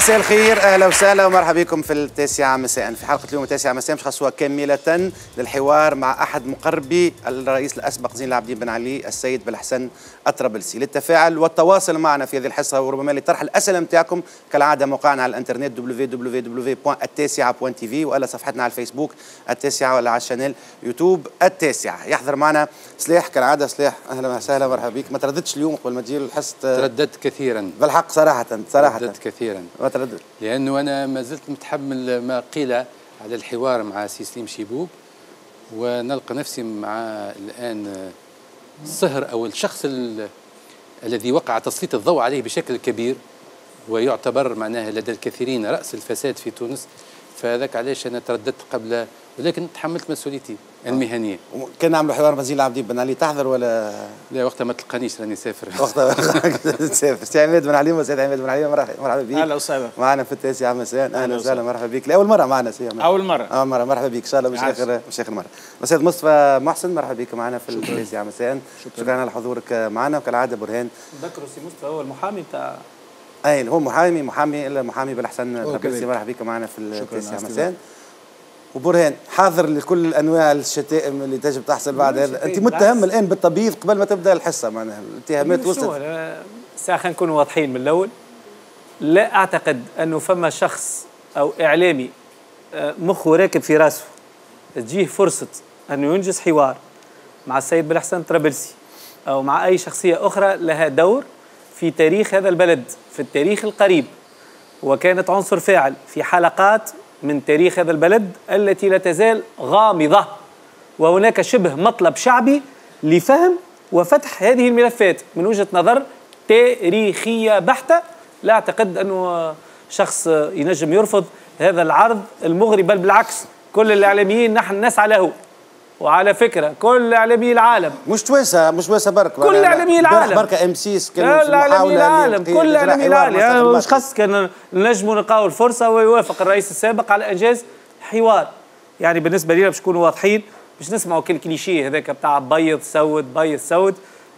مساء الخير أهلا وسهلا ومرحبا بكم في التاسعة مساء في حلقة اليوم التاسعة مساء مش خاصة كاملة للحوار مع أحد مقربي الرئيس الأسبق زين العابدين بن علي السيد بالحسن الطرابلسي للتفاعل والتواصل معنا في هذه الحصة وربما لطرح الأسئلة نتاعكم كالعادة موقعنا على الإنترنت www.التاسعة.tv ولا صفحتنا على الفيسبوك التاسعة ولا على الشانيل يوتيوب التاسعة. يحضر معنا سلاح كالعادة سلاح أهلا وسهلا مرحبا بك. ما ترددش اليوم قبل ما تجي الحصة ترددت كثيرا. بالحق صراحة صراحة. ترددت كثيرا. تردد. لأنه أنا ما زلت متحمل ما قيل على الحوار مع سي سليم شيبوب ونلقى نفسي مع الآن الصهر أو الشخص ال- الذي وقع تسليط الضوء عليه بشكل كبير ويعتبر معناها لدى الكثيرين رأس الفساد في تونس فذاك علاش أنا ترددت قبل ولكن تحملت مسؤوليتي. المهنية. كان نعملوا حوار مع زين العابدين بن علي تحضر ولا؟ لا وقتها ما تلقانيش راني سافر. وقتها تسافر سي عماد بن علي وسيد عماد بن علي مرحبا مرحبا بك. أهلا وسهلا. معنا في التاسعة مساء أهلا وسهلا مرحبا بك. لأول مرة معنا سي عماد. أول مرة. أول مرة مرحبا بك. إن شاء الله مش. اخر مش آخر مرة. أستاذ مصطفى محسن مرحبا بك معنا في التاسعة مساء شكرا. على حضورك معنا. وكالعادة برهان. ذكروا سي مصطفى هو المحامي بتاع أي هو محامي محامي هو الطرابلسي كذلك. مرحبا بك معنا في على مساء وبرهان حاضر لكل أنواع الشتائم اللي تجب تحصل بعد. هذا أنت متهم. الآن بالتبييض قبل ما تبدأ الحصة معناها الاتهامات وصلت. ساعة خلينا نكون واضحين من الأول. لا أعتقد أنه فما شخص أو إعلامي آه، مخه راكب في راسه تجيه فرصة أنه ينجز حوار مع السيد بالحسن طرابلسي أو مع أي شخصية أخرى لها دور في تاريخ هذا البلد في التاريخ القريب. وكانت عنصر فاعل في حلقات من تاريخ هذا البلد التي لا تزال غامضة. وهناك شبه مطلب شعبي لفهم وفتح هذه الملفات. من وجهة نظر تاريخية بحتة لا أعتقد أنه شخص ينجم يرفض هذا العرض المغري بل بالعكس كل الإعلاميين نحن نسعى له. وعلى فكرة كل إعلامي العالم. مش توانسه مش توانسه برك كل إعلامي العالم. بركة إم سيس كل إعلامي العالم. كل إعلامي العالم. يعني مش خاص كان نجموا نلقاو الفرصة ويوافق الرئيس السابق على إنجاز حوار. يعني بالنسبة لنا باش نكونوا واضحين باش نسمعوا كل كليشيه هذاك بتاع بيض سود بيض سود.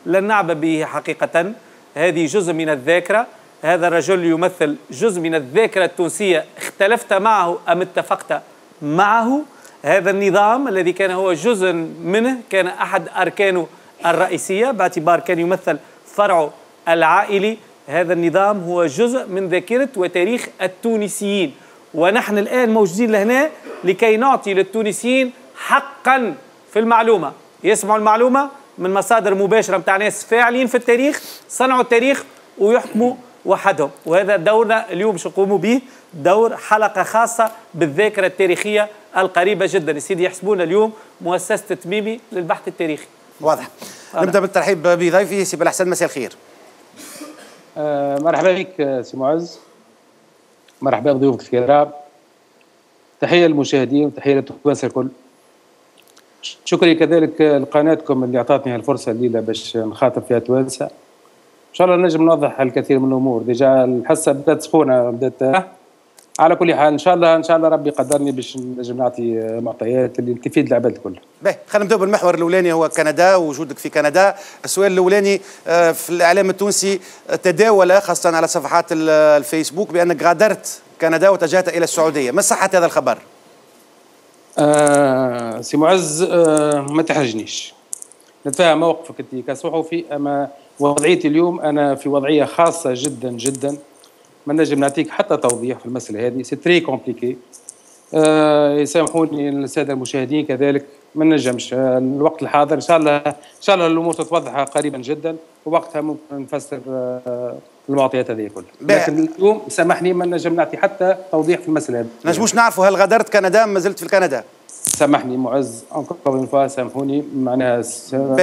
لن نعبأ به حقيقة. هذه جزء من الذاكرة. هذا الرجل يمثل جزء من الذاكرة التونسية. اختلفت معه أم اتفقت معه؟ هذا النظام الذي كان هو جزء منه كان أحد أركانه الرئيسية باعتبار كان يمثل فرعه العائلي. هذا النظام هو جزء من ذاكرة وتاريخ التونسيين. ونحن الآن موجودين لهنا لكي نعطي للتونسيين حقا في المعلومة. يسمعوا المعلومة من مصادر مباشرة متاع ناس فاعلين في التاريخ صنعوا التاريخ ويحكموا وحدهم وهذا دورنا اليوم باش نقوموا به؟ دور حلقة خاصة بالذاكرة التاريخية القريبة جدا. سيدي يحسبونا اليوم مؤسسة تميمي للبحث التاريخي. واضح. نبدأ بالترحيب بضيفي سي بالحسن مساء الخير. آه، مرحبا بك آه، سي معز. مرحبا بضيوفك الكرام تحية للمشاهدين وتحيه للتوانسة الكل. شكري كذلك آه، لقناتكم اللي اعطتني هالفرصة الليلة باش نخاطب فيها توانسه إن شاء الله نجم نوضح الكثير من الأمور. déjà الحصه بدات سخونة بدات آه، على كل حال إن شاء الله إن شاء الله ربي قدرني باش نجم نعطي معطيات اللي تفيد العباد الكل. باهي خلينا نبداو بالمحور الأولاني هو كندا ووجودك في كندا. السؤال الأولاني آه، في الإعلام التونسي آه، تداول خاصة على صفحات ال- الفيسبوك بانك غادرت كندا واتجهت إلى السعودية. ما صحة هذا الخبر؟ آه سي معز آه ما تحرجنيش. نتفاهم موقفك أنت كصحفي أما وضعيتي اليوم أنا في وضعية خاصة جدا جدا. ما نجم نعطيك حتى توضيح في المسألة هذه. c'est très compliqué آه يسامحوني الساده المشاهدين كذلك. ما نجمش. آه الوقت الحاضر إن شاء الله إن شاء الله الأمور تتوضح قريبا جدا. ووقتها ممكن نفسر آه المعطيات هذه كلها. لكن اليوم سامحني ما نجم نعطي حتى توضيح في المسألة هذه. نجموش نعرفوا هل غادرت كندا ما زلت في كندا سامحني معز اون فوا سامحوني معناها.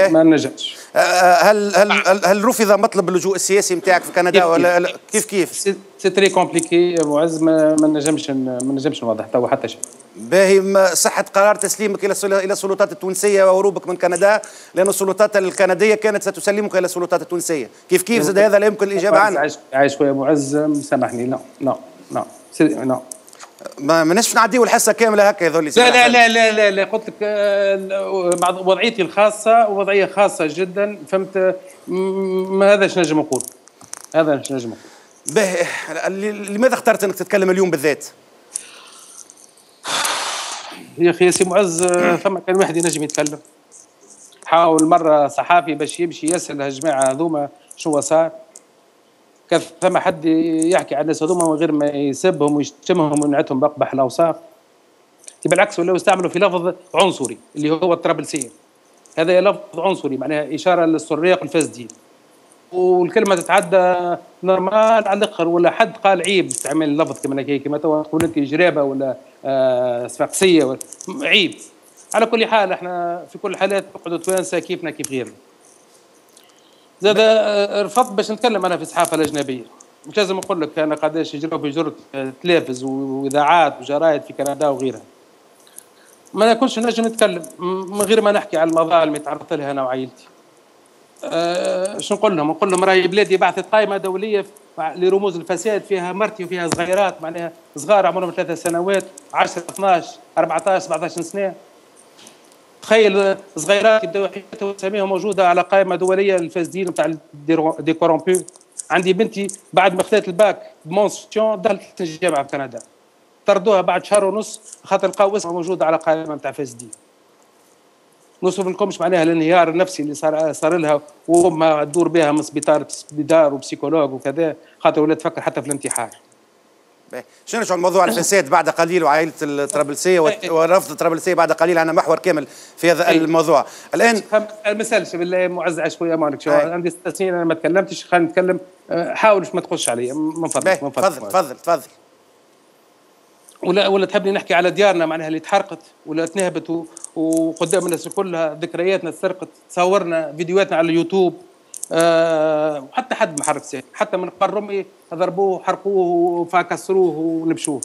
ما نجمش آه، هل هل هل, هل رفض مطلب اللجوء السياسي نتاعك في كندا ولا كيف. كيف c'est très compliqué معز ما نجمش ما نجمش نوضح توا حتى شيء. باهي صحة قرار تسليمك إلى إلى السلطات التونسية وهروبك من كندا لأن السلطات الكندية كانت ستسلمك إلى السلطات التونسية. كيف كيف؟ زاد هذا لا يمكن الإجابة عنه. عايش عايش شوية معز سامحني لا لا لا. لا. ما ماناش نعديو الحصة كاملة هكا لي لا لا لا لا لا, لا قلت لك آه، وضعيتي الخاصة وضعيه خاصة جدا فهمت؟ ما هذاش نجم نقول هذا مش نجم نقول به لماذا اخترت إنك تتكلم اليوم بالذات؟ يا أخي سي معز ثم كان واحد ينجم يتكلم. حاول مرة صحافي باش يمشي يسأل الجماعه هذوما شو صار كان ثم حد يحكي عن الناس هذوما من غير ما يسبهم ويشتمهم وينعتهم بأقبح الأوصاف. بالعكس ولاو يستعملوا في لفظ عنصري اللي هو الطرابلسيه هذا لفظ عنصري معناها إشارة للسراق الفاسدين. والكلمة تتعدى نورمال على الآخر ولا حد قال عيب استعمال اللفظ كما كما تقول أنت جرابه ولا آه صفاقسيه عيب. على كل حال إحنا في كل الحالات نقعدوا توانسه كيفنا كيف غيرنا. زاد آه، رفضت باش نتكلم أنا في الصحافة الأجنبية. مش لازم نقول لك أنا قداش يجروا في جرة تلفز وإذاعات وجرايد في كندا وغيرها. ما نكونش نجم نتكلم من غير ما نحكي على المظالم اللي تعرضت لها أنا وعائلتي. أه شو نقول لهم؟ نقول لهم راهي بلادي بعثت قائمة دولية لرموز الفساد فيها مرتي وفيها صغيرات معناها صغار عمرهم ثلاثة سنوات 10 12 14 17 سنة. تخيل صغيرات يبداو حياتهم وسميهم موجودة على قائمة دولية للفاسدين نتاع des corrompus عندي بنتي بعد ما خذت الباك ب mention دخلت الجامعة في كندا. طردوها بعد شهر ونص خاطر لقاو اسمها موجودة على قائمة نتاع فاسدين نوصف لكمش معناها الانهيار النفسي اللي صار صار لها وامها تدور بها من سبيطار سبيطار وبسيكولوج وكذا خاطر ولات تفكر حتى في الانتحار. شنو نرجع الموضوع؟ الفساد بعد قليل وعائلة الطرابلسيه ورفض الطرابلسيه بعد قليل. عندنا محور كامل في هذا الموضوع. الآن ما سالش بالله معز شوية مالك شو عندي ست سنين أنا ما تكلمتش. خلينا نتكلم. آه، حاول ما تخش علي. من فضلك من فضلك. تفضل تفضل ولا ولا تحبني نحكي على ديارنا معناها اللي تحرقت ولا تنهبت وقدام الناس كلها ذكرياتنا تسرقت تصورنا فيديوهاتنا على اليوتيوب. وحتى حد ما حرك حتى من قرمي ضربوه حرقوه فكسروه ونبشوه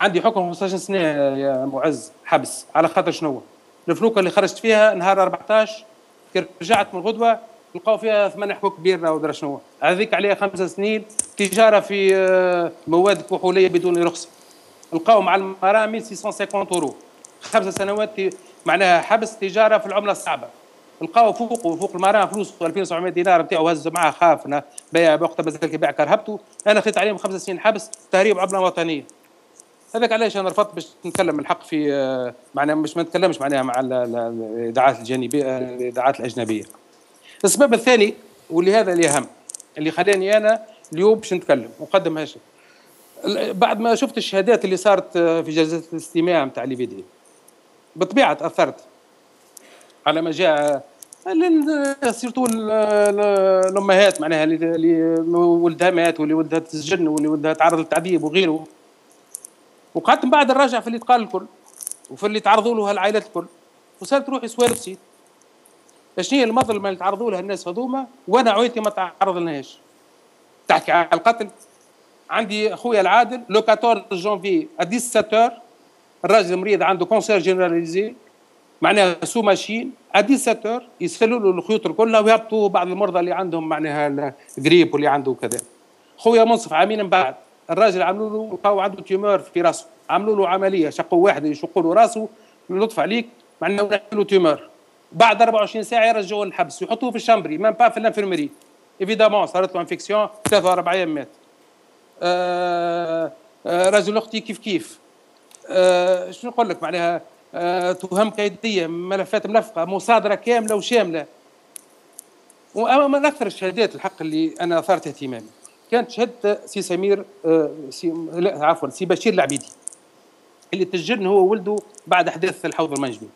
عندي حكم 15 سنة يا معز حبس. على خاطر شنو الفلوكه اللي خرجت فيها نهار 14 كي رجعت من الغدوه لقاو فيها ثمان حقوق كبيرة ودرا شنو هذيك عليها خمس سنين تجارة في آه، مواد كحولية بدون رخصه لقاو مع المرامي 650 أورو. خمس سنوات معناها حبس تجارة في العملة الصعبة. لقاو فوق فوق المرام فلوس 2700 دينار نتاعو هز معاه خاف بيع وقتها مازال يبيع كرهبته. أنا خذيت عليهم خمس سنين حبس تهريب عمله وطنية. هذاك علاش أنا رفضت باش نتكلم الحق في آه، معناها مش ما نتكلمش معناها مع الإذاعات الجانبية الإذاعات الأجنبية. السبب الثاني واللي هذا اللي أهم اللي خلاني أنا اليوم باش نتكلم ونقدم هالشيء بعد ما شفت الشهادات اللي صارت في جلسة الاستماع نتاع ليفيدي بالطبيعه تاثرت على ما جاء سيرتو الأمهات معناها اللي ولدها مات واللي ولدها تسجن واللي ولدها تعرض للتعذيب وغيره. وقعدت من بعد نراجع في اللي تقال الكل وفي اللي تعرضوا له العائلات الكل. وصارت روحي سوالف سيت شنو هي المظلمه اللي تعرضوا لها الناس هذوما؟ وأنا عائلتي ما تعرض لهاش تحكي على القتل. عندي أخويا العادل لو 14 جونفي ا 17 الراجل المريض عنده كونسير جينيراليزي معناها سو ماشين ا 17 يسخلوا له الخيوط كلها ويهبطوا بعض المرضى اللي عندهم معناها الجريب واللي عنده كذا خويا منصف عامين من بعد. الراجل عملوا له لقاو عنده تيومور في راسه. عملوا له عملية شقوا واحد يشقوا له راسه لطف عليك معناها له tumeur بعد 24 ساعة يرجعوه للحبس يحطوه في ال chambrée même pas في ال infirmerie évidemment صارت له infection ثلاثة أربع أيام مات آه آه رجل أختي كيف كيف؟ آه شنو نقول لك معناها؟ تهم قيديه ملفات ملفقة مصادرة كاملة وشاملة. ومن أكثر الشهادات الحق اللي أنا أثارت اهتمامي كانت شهادة سي سمير آه سي لا عفوا سي بشير العبيدي اللي تسجن هو ولده بعد أحداث الحوض المنجمي.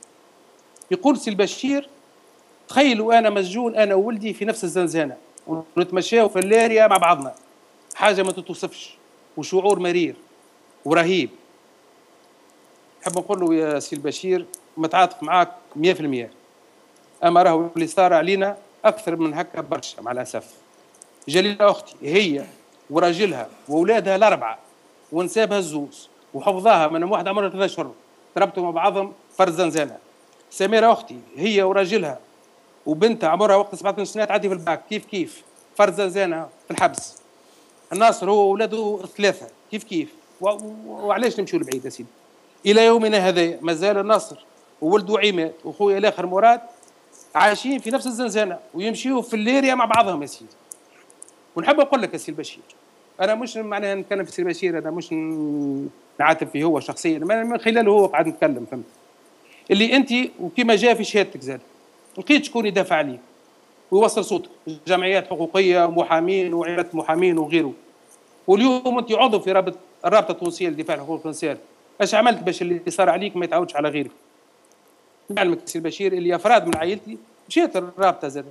يقول سي البشير تخيلوا أنا مسجون أنا وولدي في نفس الزنزانة ونتمشاو في l'aria مع بعضنا. حاجة ما تتوصفش وشعور مرير ورهيب. نحب نقول له يا سي البشير متعاطف معاك 100% أما راهو اللي صار علينا أكثر من هكا برشا مع الأسف. جليله أختي هي وراجلها وأولادها الأربعة ونسابها الزوز وحفظاها من واحد عمرها ثلاث اشهر ضربتوا مع بعضهم فرد زنزانه سميرة أختي هي وراجلها وبنتها عمرها وقت 17 سنة تعدي في الباك. كيف كيف؟ فرد زنزانه في الحبس. الناصر هو ولاده ثلاثة. كيف كيف؟ وعلاش نمشوا لبعيد يا سيدي؟ إلى يومنا هذا مازال الناصر وولده عماد وخويا الآخر مراد عايشين في نفس الزنزانة ويمشيوا في الليريا مع بعضهم يا سيدي. ونحب نقول لك يا سي البشير أنا مش معناها نتكلم في سي البشير أنا مش نعاتب فيه هو شخصيا من خلاله هو قاعد نتكلم فهمت؟ اللي أنت وكما جاء في شهادتك زاد لقيت شكون يدافع عليك؟ ويوصل صوتك جمعيات حقوقية محامين وعيادة محامين وغيره. واليوم أنت عضو في رابط الرابطة التونسية للدفاع عن حقوق الانسان إيش عملت باش اللي صار عليك ما يتعاودش على غيرك؟ نعلمك سي البشير اللي أفراد من عائلتي مشيت الرابطه زاد.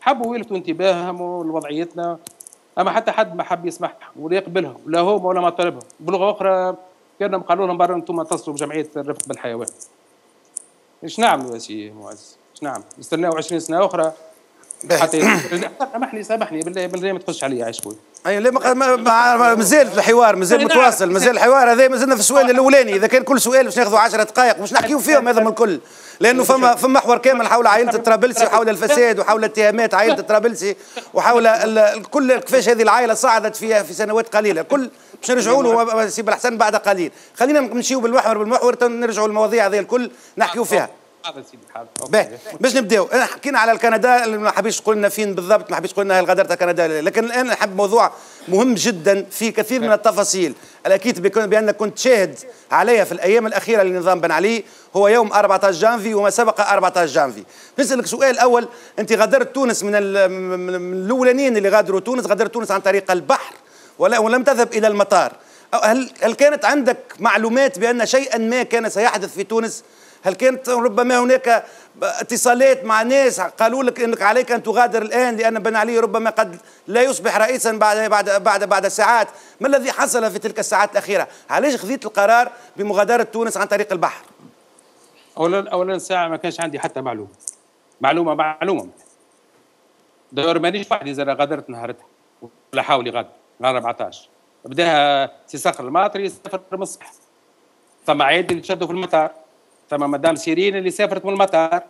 حبوا يلفتوا انتباههم لوضعيتنا أما حتى حد ما حب يسمعهم ولا يقبلهم لا هو ولا ما طلبهم. بلغة أخرى كانوا قالوا لهم برا أنتم تصلوا بجمعية الرفق بالحيوان. إيش نعملوا يا سي معز؟ إيش نعمل نستناو 20 سنة أخرى. حتى سامحني سامحني بالله بالله ما تخش علي عايش خويا. أي لا ما مازال الحوار مازال متواصل مازال الحوار هذا مازلنا في السؤال الأولاني. إذا كان كل سؤال باش ناخذوا 10 دقائق باش نحكيو فيهم هذا من الكل. لأنه فما فما محور كامل حول عائلة الطرابلسي وحول الفساد وحول اتهامات عائلة الطرابلسي وحول كل كيفاش هذه العائلة صعدت فيها في سنوات قليلة. كل باش نرجعوا له سي بالحسن بعد قليل. خلينا نمشيو بالمحور بالمحور نرجعوا المواضيع هذه الكل نحكيو فيها. باهي. باش نبداو. انا حكينا على الكندا ما حبيش تقول لنا فين بالضبط ما حبيش تقول لنا غادرت كندا لكن الآن نحب موضوع مهم جدا في كثير من التفاصيل. الأكيد بأنك كنت شاهد عليها في الأيام الأخيرة لنظام بن علي. هو يوم 14 جانفي وما سبق 14 جانفي. نسالك سؤال أول. أنت غادرت تونس من, من الأولانيين اللي غادروا تونس. غادرت تونس عن طريق البحر ولا ولم تذهب إلى المطار. هل هل كانت عندك معلومات بأن شيئا ما كان سيحدث في تونس هل كانت ربما هناك اتصالات مع ناس قالوا لك إنك عليك أن تغادر الآن لأن بن علي ربما قد لا يصبح رئيسا بعد بعد بعد بعد ساعات، ما الذي حصل في تلك الساعات الأخيرة؟ علاش خذيت القرار بمغادرة تونس عن طريق البحر؟ اولا اولا ساعة ما كانش عندي حتى معلومة. معلومه معلومة. d'ailleurs مانيش وحدي زاد غادرت نهارتها. ولا حاول يغادر. نهار 14 بداها سي صخر الماطري يسافر من الصبح ثم عيد اللي تشدوا في المطار. ثم مدام سيرين اللي سافرت من المطار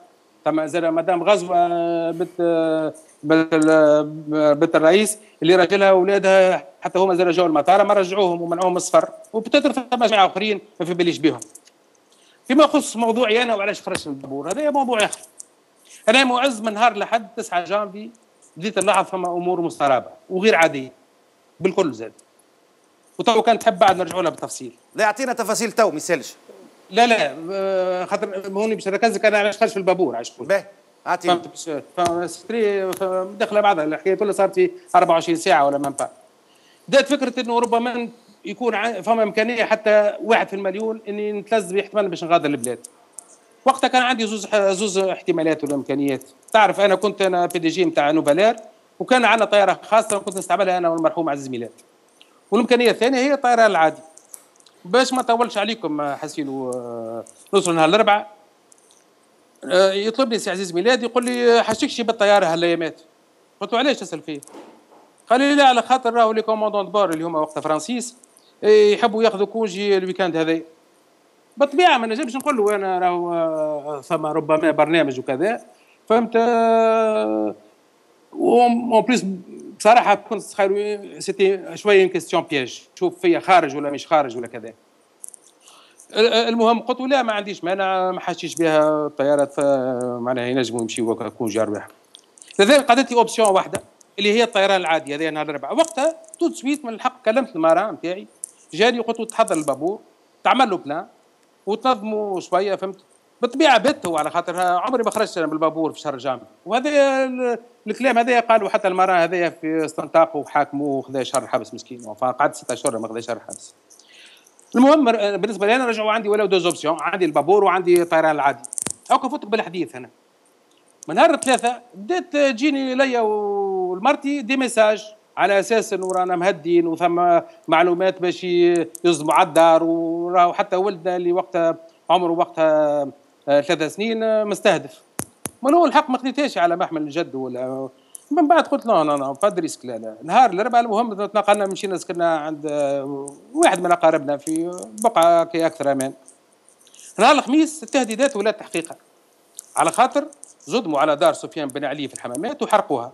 ثم مدام غزوه بنت بنت بنت الرئيس اللي راجلها واولادها حتى هما زاد جاوا المطار ما رجعوهم ومنعوهم السفر. و peut-être ثم جماعة آخرين ما في باليش بهم فيما يخص موضوعي أنا وعلاش خرجت في البابور هذا موضوع آخر. أنا معز من نهار لحد 9 جانفي بديت نلاحظ فما أمور مسترابه وغير عادية بالكل زاد. وتو كان تحب بعد نرجعوا لها بالتفصيل لا يعطينا تفاصيل تو ما يسألش. لا لا خاطر هوني باش نركزك أنا علاش خرج في البابور عايش باهي اعطيني فهمت؟ داخله بعضها الحكاية كلها صارت في 24 ساعة ولا من بعد بدات فكرة إنه ربما يكون فما إمكانية حتى واحد في المليون إني نتلذ باحتمال باش نغادر البلاد. وقتها كان عندي زوز زوز احتمالات ولا امكانيات تعرف أنا كنت أنا PDG نتاع Nouvelair وكان عندنا طيارة خاصة كنت نستعملها أنا والمرحوم عزيز ميلاد. والإمكانية الثانية هي الطيران العادي. باش ما طولش عليكم حسيلو نوصل نهار الأربعاء. آه، يطلبني سي عزيز ميلاد يقول لي حاشتكشي بالطيارة هالأيامات. قلت له علاش تسال فيه؟ قال لي لا على خاطر راهو les commandants de bord اللي هما وقتها français يحبوا ياخذوا congé ال week-end هذا بالطبيعة ما نجمش نقول له أنا راهو آه، ثم ربما برنامج وكذا. فهمت؟ en plus بصراحة كنت hésité شوية question piège شوف فيا خارج ولا مش خارج ولا كذا. المهم قلت لا ما عنديش مانع ما حاشيش بها الطيارات معناها ينجموا يمشيوا congé ارباح لذلك قعدت لي option واحدة اللي هي الطيران العادي هذه نهار الاربعاء وقتها tout de suite من الحق كلمت ال marin نتاعي جاني قلت له تحضر البابور تعمل له plein وتنظموا شوية فهمت؟ بالطبيعه بهت هو على خاطر عمري ما خرجت أنا بالبابور في شهر جانفي وهذا الكلام هذا قالوا حتى ال marin هذايا في استنطاقوا وحاكموه وخذا شهر حبس مسكين. فقعد ستة اشهر ما خذا شهر حبس. المهم بالنسبة لي أنا رجعوا عندي les deux options. عندي البابور وعندي الطيران العادي. هاكا فوت بالحديث أنا. من نهار الثلاثة بدات تجيني ليا والمرتي des messages على أساس إنه رانا مهددين وثم معلومات باش يصدموا على الدار. وراهو حتى ولدنا اللي وقتها عمره وقتها ثلاث سنين آه، مستهدف. ما هو الحق؟ ما خديتهاش على محمل الجد ولا من بعد قلت لا لا pas risque لا لا نهار الاربعاء المهم تنقلنا مشينا سكننا عند آه، واحد من أقاربنا في بقعة كي أكثر أمان. نهار الخميس التهديدات ولا تحقيقها على خاطر زدموا على دار سفيان بن علي في الحمامات وحرقوها.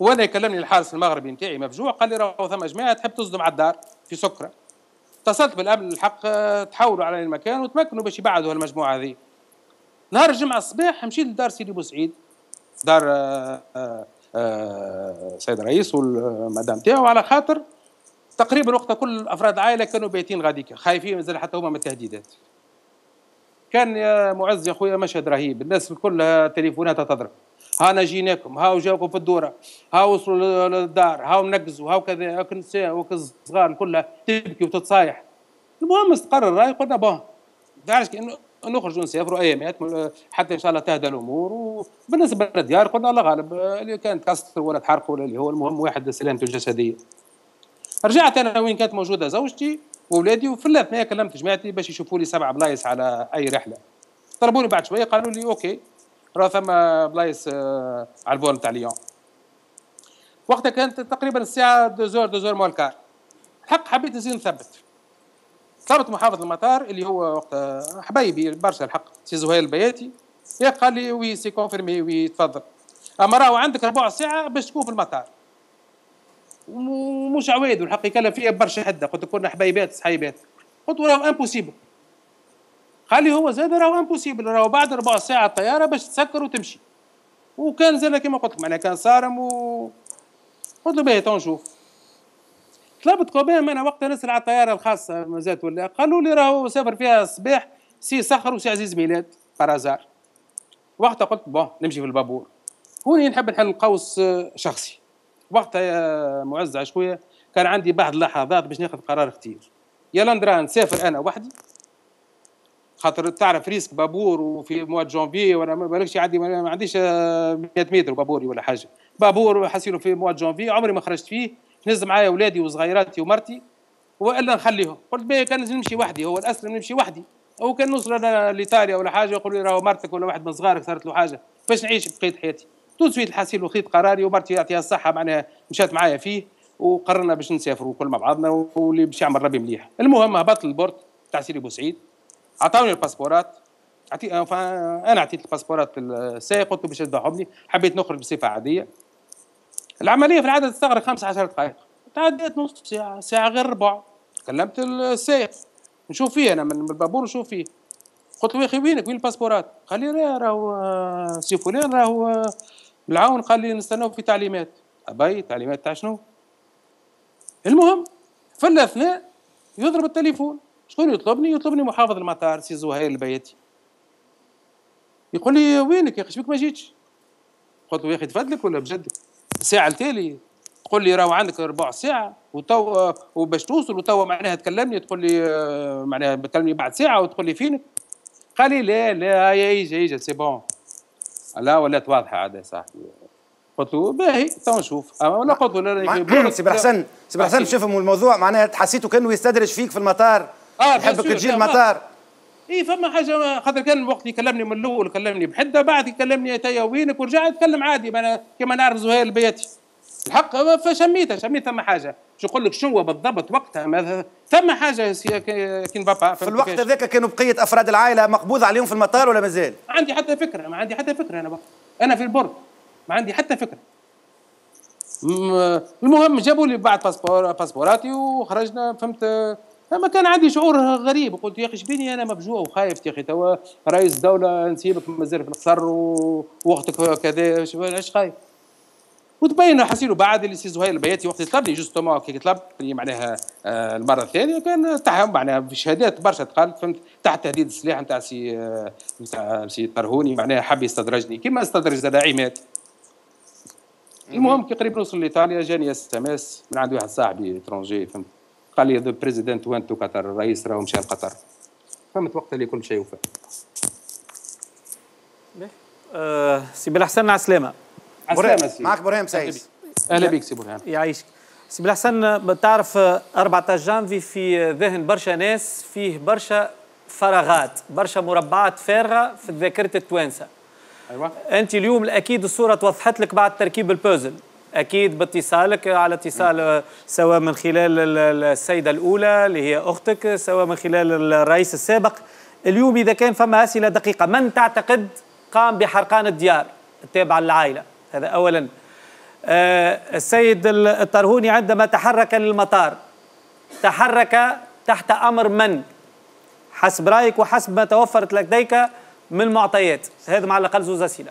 وأنا يكلمني الحارس المغربي نتاعي مفجوع قال لي راهو ثم جماعة تحب تصدم على الدار في سكرة. اتصلت بالأمن الحق تحولوا على المكان وتمكنوا باش يبعدوا المجموعه هذه. نهار الجمعة الصباح مشيت لدار سيدي بوسعيد دار آه، آه، السيد الرئيس والمدام تاعو. على خاطر تقريبا وقتها كل أفراد العائلة كانوا بايتين غاديك خايفين مازال حتى هما من التهديدات كان يا معز يا خويا مشهد رهيب الناس كلها تليفوناتها تضرب. هانا جيناكم هاو جاوكم في الدورة هاو وصلوا للدار هاو نقزوا هاو كذا هاو النساء الصغار كلها تبكي وتتصايح. المهم استقر الراي قلنا بون تعرف نخرجوا نسافروا ايامات حتى إن شاء الله تهدى الأمور. وبالنسبة للديار قلنا الله غالب اللي كانت كسر ولا تحرق ولا اللي هو المهم واحد سلامته الجسدية. رجعت أنا وين كانت موجودة زوجتي واولادي وفي الاثناء كلمت جماعتي باش يشوفوا لي سبع بلايص على أي رحلة. طلبوني بعد شوية قالوا لي OK راه ثم بلايص آه على ال vol نتاع ليون. وقتها كانت تقريبا الساعة deux heures deux heures moins le quart. الحق حبيت نزيد نثبت. طلبت محافظ المطار اللي هو وقتها حبايبي برشا الحق سي زهير البياتي يا قال لي oui c'est confirmé oui تفضل أما راهو عندك ربع ساعة باش تكون في المطار. ومش عوايدو الحق يكلم فيها برشا حدة قلت كنا حبايبات صحيبات. قلت راهو impossible قال لي هو زاد راهو impossible راهو بعد ربع ساعة الطياره باش تسكر وتمشي. وكان زاد كما قلت لك معناها كان صارم و قلت له باهي تو نشوف. طلبت copain أنا وقتها نسال على الطيارة الخاصة مازالت ولا. قالوا لي راهو سافر فيها الصباح سي صخر وسي عزيز ميلاد par hasard. وقتها قلت bon نمشي في البابور. هوني نحب نحل قوس شخصي. وقتها يا معز عشوية كان عندي بعض اللحظات باش ناخذ قرار كبير يا هل ترى نسافر أنا وحدي. خاطر تعرف risque بابور وفي mois de janvier وأنا ما بالكش عندي ما عنديش 100 متر بابوري ولا حاجة. بابور حسيله في mois de janvier عمري ما خرجت فيه. نهز معايا اولادي وصغيراتي ومرتي والا نخليهم. قلت باهي كان نمشي وحدي هو الاسلم نمشي وحدي. أو كان نوصل أنا لإيطاليا ولا حاجة يقول لي راهو مرتك ولا واحد من صغارك صارت له حاجة باش نعيش بقية حياتي. tout de suite الحسيل وخذيت قراري ومرتي يعطيها الصحة معناها مشات معايا فيه وقررنا باش نسافروا كل مع بعضنا واللي باش يعمل ربي مليح. المهم هبطت ال port تاع سيدي بوسعيد عطاوني الباسبورات عطي... أنا عطيت الباسبورات للسائق قلت له باش يطبعهم لي حبيت نخرج بصفة عادية. العملية في العاده تستغرق 15 دقائق تعديت نص ساعة ساعة غير ربع كلمت السائق نشوف فيه أنا من البابور نشوف فيه قلت له يا أخي وينك وين الباسبورات؟ قال لي راهو سي فلان راهو العون قال لي نستناو في تعليمات أبي تعليمات تاع شنو؟ المهم في الاثناء يضرب التليفون شكون يطلبني؟ يطلبني محافظ المطار سي زهير البياتي يقول لي وينك يا أخي شبيك ما جيتش؟ قلت له يا أخي تفدلك ولا بجدك؟ الساعة التالي تقول لي راهو عندك ربع ساعة وتو وباش توصل وتوا معناها تكلمني تقول لي معناها بتكلمني بعد ساعة وتقول لي فينك. قال لي لا لا هيا يجي يجي c'est bon. لا ولات واضحة عاد يا صاحبي. قلت له باهي تو نشوف. ولا قلت له سي بالحسن سي بالحسن شوف الموضوع. معناها حسيته كأنه يستدرج فيك في المطار. آه يحبك تجي المطار. اي فما حاجة خاطر كان وقت يكلمني من الأول كلمني بحده بعد يكلمني تيا وينك ورجع يتكلم عادي كما نعرف زهير البياتي الحق فشميتها شميت ثم حاجة. شو نقول لك شنو بالضبط وقتها؟ ثم حاجة كي فابا في الوقت هذاك كانوا بقية أفراد العائلة مقبوض عليهم في المطار ولا مازال؟ ما عندي حتى فكرة ما عندي حتى فكرة أنا بقى. أنا في البرد ما عندي حتى فكرة. المهم جابوا لي بعد باسبور باسبوراتي وخرجنا فهمت؟ أما كان عندي شعور غريب قلت يا أخي شبيني أنا مفجوع وخايف يا أخي توا رئيس دولة نسيبك مازال في القصر ووقتك كذا علاش خايف؟ وتبين حسيلو بعد اللي سي زهير البياتي وقت طلب لي justement كي طلب لي معناها آه المرة الثانية كان تاعهم معناها شهادات برشا تقال فهمت؟ تحت تهديد السلاح نتاع سي نتاع سي طرهوني معناها حب يستدرجني كيما استدرج زاد عماد المهم كي قريب نوصل لإيطاليا جاني SMS من عند واحد صاحبي étranger فهمت؟ قال لي the president went to قطر الرئيس راهو مشى لقطر فهمت وقت اللي كل شيء وفى أه سي بالحسن على السلامه معك برهان بسيس أهلا بك سي برهان يعيشك. سي بالحسن تعرف 14 جانفي في ذهن برشا ناس فيه برشا فراغات برشا مربعات فارغة في ذاكره التوانسة. أيوه. أنت اليوم أكيد الصورة توضحت لك بعد تركيب البوزل. أكيد باتصالك على اتصال سواء من خلال السيدة الأولى اللي هي أختك سواء من خلال الرئيس السابق. اليوم إذا كان فما أسئلة دقيقة من تعتقد قام بحرقان الديار التابعه للعائلة؟ هذا اولا. آه السيد الطرهوني عندما تحرك للمطار تحرك تحت أمر من؟ حسب رأيك وحسب ما توفرت لديك من معطيات. هذا مع الأقل زوز أسئلة.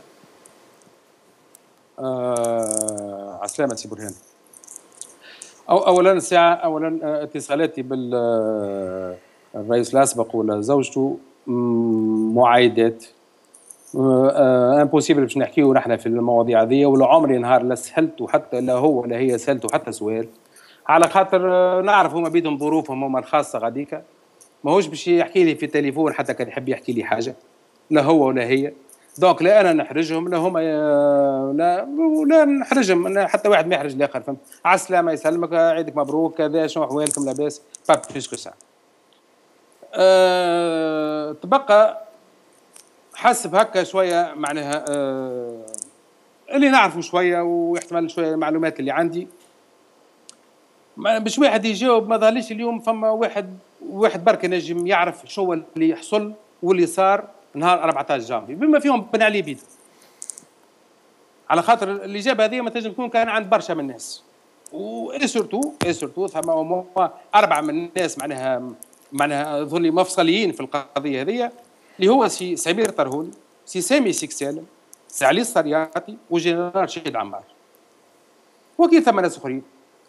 آه على السلامه سي برهان. أو اولا الساعة اولا آه، اتصالاتي بالرئيس آه، الأسبق ولا زوجته معايدات. impossible باش نحكيو نحن في المواضيع هذه ولا عمري نهار لا سألت حتى لا هو ولا هي سالته حتى سؤال. على خاطر نعرف هما بيدهم ظروفهم هما الخاصة غاديكا. ماهوش باش يحكي لي في التليفون حتى كان يحب يحكي لي حاجة. لا هو ولا هي. donc لا أنا نحرجهم لا هما لا لا نحرجهم حتى واحد ما يحرج الآخر فهمت؟ على السلامة يسلمك عيدك مبروك كذا شنو أحوالكم لاباس pas plus que ça أه تبقى حسب هكا شوية معناها أه اللي نعرفه شوية ويحتمل شوية المعلومات اللي عندي. باش واحد يجاوب ما ظهرليش اليوم فما واحد واحد برك نجم يعرف شو اللي يحصل واللي صار. نهار 14 جانفي. بما فيهم بن علي بيد. على خاطر الإجابة هذه ما تنجم تكون كان عند برشا من الناس. و surtout surtout ثم اربعه من الناس معناها معناها ظني مفصليين في القضية هذه اللي هو سي سمير طرهوني سي سامي سيك سالم سي علي الصرياطي وجنرال رشيد عمار. وكي ثم ناس أخرين.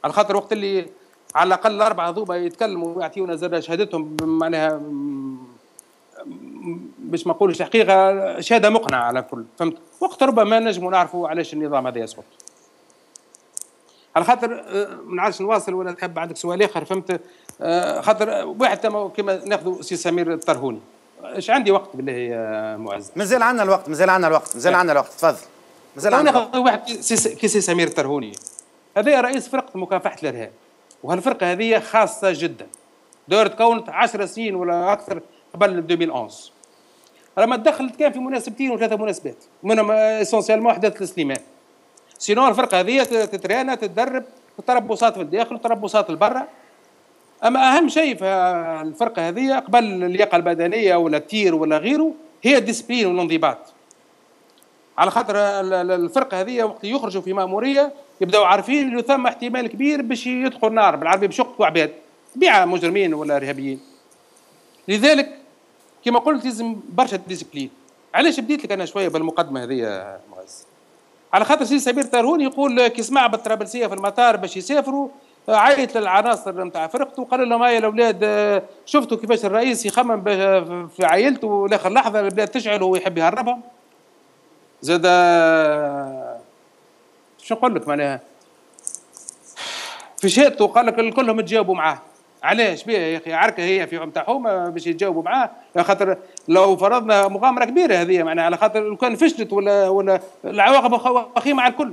على خاطر وقت اللي على الأقل الاربعه هاذوما يتكلموا ويعطيونا زاد شهادتهم معناها باش ما نقولش حقيقة شهادة مقنعة على الكل فهمت؟ وقت ربما نجموا نعرفوا علاش النظام هذا يسقط. على خاطر آه، ما نعرفش نواصل ولا تحب عندك سؤال آخر فهمت؟ آه، خاطر واحد كما ناخذ سي سمير الطرهوني إيش عندي وقت بالله يا معز؟ مازال عندنا الوقت مازال عندنا الوقت مازال عندنا الوقت تفضل. مازال عندنا الوقت. واحد كي سي سمير الطرهوني هذا رئيس فرقة مكافحة الإرهاب وهالفرقة هذه خاصة جدا. دور تكونت 10 سنين ولا أكثر قبل 2011 لما دخلت كان في مناسبتين وثلاثة مناسبات. منهم essentiellement وحدة السليمان. sinon الفرقة هذه تترانى تتدرب تربصات في الداخل وتربصات البرة أما أهم شيء في الفرقة هذه قبل اللياقة البدنية ولا ال tir ولا غيره هي ال discipline والانضباط. على خاطر الفرقة هذه وقت يخرجوا في مأمورية يبداوا عارفين إنه ثم احتمال كبير باش يدخل النار بالعربي باش يقتلوا عباد. طبيعه مجرمين ولا إرهابيين. لذلك كما قلت لازم برشا discipline علاش بديت لك أنا شوية بالمقدمة هذه معز على خاطر سي سمير طرهوني يقول كي سمع بالطرابلسيه في المطار باش يسافروا عيط للعناصر نتاع فرقته وقال لهم هاي الأولاد شفتوا كيفاش الرئيس يخمم في عائلته لآخر لحظة البلاد تشعل وهو يحب يهربها؟ زاد شو نقول لك معناها؟ في شهادته قال لك كلهم تجاوبوا معاه. علاش؟ بيه يا أخي عركه هي في تاعهم باش يتجاوبوا معاه خاطر لو فرضنا مغامرة كبيرة هذه معناها على خاطر لو كان فشلت ولا ولا العواقب وخيمه على الكل.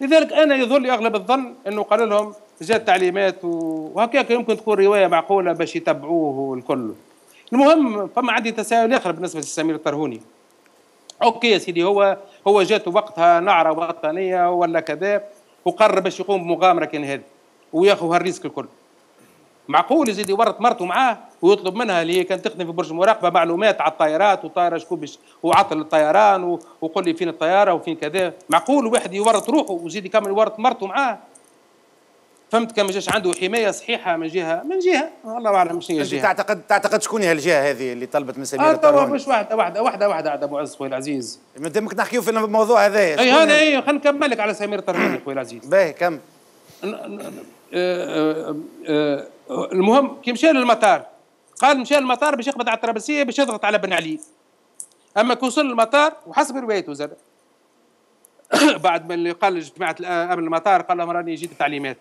لذلك أنا يظل اغلب الظن إنه قال لهم جات تعليمات وهكاك يمكن تكون رواية معقولة باش يتبعوه الكل. المهم فما عندي تساؤل آخر بالنسبة لسمير الطرهوني. OK يا سيدي هو هو جات وقتها نعرة وطنية ولا كذا وقرر باش يقوم بمغامرة كان هذه وياخذ هال risque الكل. معقول يزيد يورط مرته معاه ويطلب منها اللي هي كانت تخدم في برج مراقبة معلومات على الطائرات والطائره شكون باش وعطل الطيران وقول لي فين الطيارة وفين كذا. معقول واحد يورط روحه ويزيد يكمل يورط مرته معاه. فهمت كان ما جاش عنده حماية صحيحة من جهه من جهة. الله أعلم مش هي الجهة. تعتقد تعتقد شكون هي الجهة هذه اللي طلبت من سمير آه توا مش واحدة واحدة واحدة واحدة عاد أبو عز خويا العزيز. ما دامك نحكيو في الموضوع هذا إي هذا إي خلينا نكمل لك على سمير الطرفين خويا العزيز. باهي كم؟ آه، آه، آه، المهم كي مشى للمطار قال مشى للمطار باش يقبض على الطرابلسيه باش يضغط على بن علي. أما كي وصل للمطار وحسب روايته زاد. بعد ما اللي قال جماعة امن المطار قال لهم راني جيت التعليمات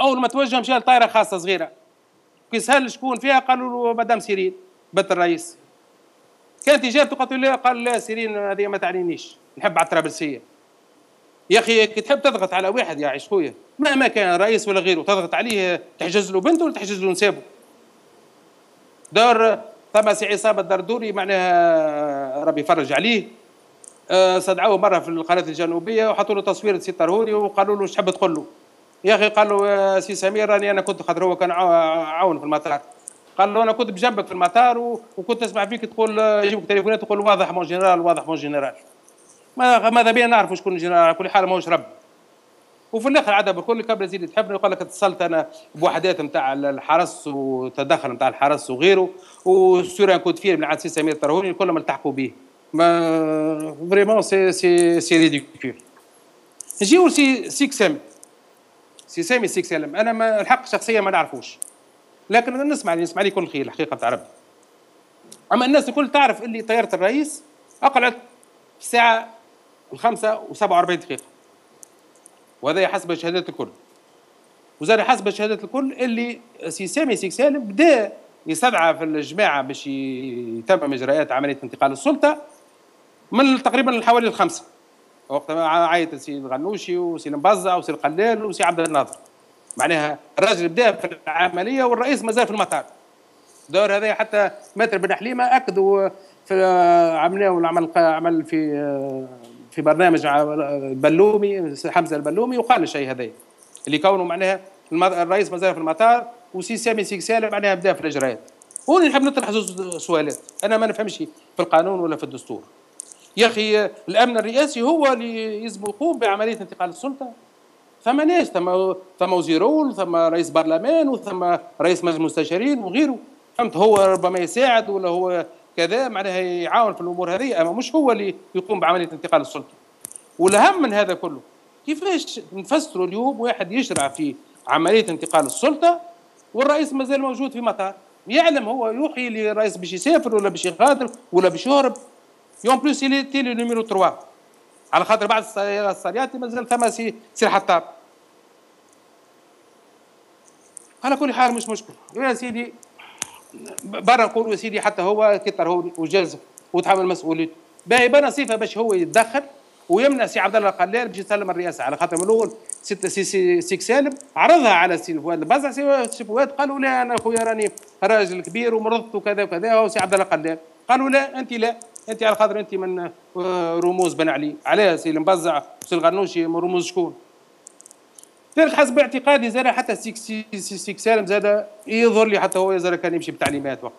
أول ما توجه مشى لطائرة خاصة صغيرة. كي سأل شكون فيها قالوا له مدام سيرين بنت الرئيس. كانت إجابته قالت له قال لا سيرين هذه ما تعنينيش نحب على الطرابلسيه يا أخي تحب تضغط على واحد يا عيش خويا؟ مهما كان رئيس ولا غيره تضغط عليه تحجز له بنته ولا تحجز له نسابه؟ دار ثم سي عصابة دردوري معناها ربي يفرج عليه. استدعوه مرة في القناة الجنوبية وحطوا له تصوير سي طرهوني وقالوا له تحب تقول له. يا أخي قال له سي سمير راني أنا كنت خاطر هو كان عاون في المطار. قال له أنا كنت بجنبك في المطار وكنت أسمع فيك تقول يجيبك تليفونات تقول واضح mon général واضح mon général. ماذا بينا نعرف شكون الجنرال؟ على كل حال ماهوش رب وفي الآخر عاد بكل قبل زيد تحبني؟ يقول لك اتصلت أنا بوحدات نتاع الحرس وتدخل نتاع الحرس وغيره وسوريا كنت فيه من عند سي سمير الطرهوني كلهم التحقوا به mais vraiment c'est c'est c'est ridicule نجيو سي سيك سامي سي سامي سيك سالم أنا ما الحق شخصيا ما نعرفوش. لكن نسمع لي نسمع لي كل خير الحقيقة تاع ربي. أما الناس الكل تعرف اللي طياره الرئيس اقلعت في الساعة الخامسة و47 دقيقة. وهذا حسب الشهادات الكل. وزاد حسب الشهادات الكل اللي سي سامي سي سالم بدا يستدعى في الجماعة باش يتم إجراءات عملية انتقال السلطة من تقريبا حوالي الخمسة. وقتها عيط سي الغنوشي وسي المبزع وسي القلال وسي عبد الناظر. معناها الراجل بدا في العملية والرئيس مازال في المطار. دور هذا حتى متر بن حليمة أكدوا في عملناه العمل عمل في في برنامج البلومي حمزة البلومي وقال الشيء هذا. اللي كونه معناها الرئيس مازال في المطار وسي سامي سيكسال معناها بدأ في الإجراءات. هون نحب نطرح سؤالات. أنا ما نفهمش في القانون ولا في الدستور. يا أخي الأمن الرئاسي هو اللي يلزم يقوم بعملية انتقال السلطة. ثم ناس ثم ثم وزيرون ثم رئيس برلمان وثم رئيس مجلس المستشارين وغيره. فهمت؟ هو ربما يساعد ولا هو كذا معناها يعاون في الأمور هذه أما مش هو اللي يقوم بعملية انتقال السلطة. والأهم من هذا كله كيفاش نفسروا اليوم واحد يشرع في عملية انتقال السلطة والرئيس مازال موجود في مطار؟ يعلم هو يوحي للرئيس باش يسافر ولا باش يغادر ولا باش يهرب. en plus c'était le numéro 3 على خاطر بعد السرياتي مازال ثم سي سي الحطاب. على كل حال مش مشكل. يا سيدي برا نقولوا يا سيدي حتى هو كتر خيرو وجاز وتحمل مسؤوليته باهي بنا صفة باش هو يتدخل ويمنع سي عبد الله القلال باش يسلم الرئاسة. على خاطر من الأول ست سي سي سي سالم عرضها على سي فؤاد المبزع سي فؤاد قالوا لا أنا خويا راني راجل كبير ومرضت وكذا وكذا وسي عبد الله القلال قالوا لا أنت لا. أنت على خاطر أنت من رموز بن علي. علاه سي المبزع سي الغنوشي من رموز شكون؟ ذلك حسب اعتقادي زاد حتى سيك سيك سالم زاد يظهر لي حتى هو زاد كان يمشي بتعليمات وقت.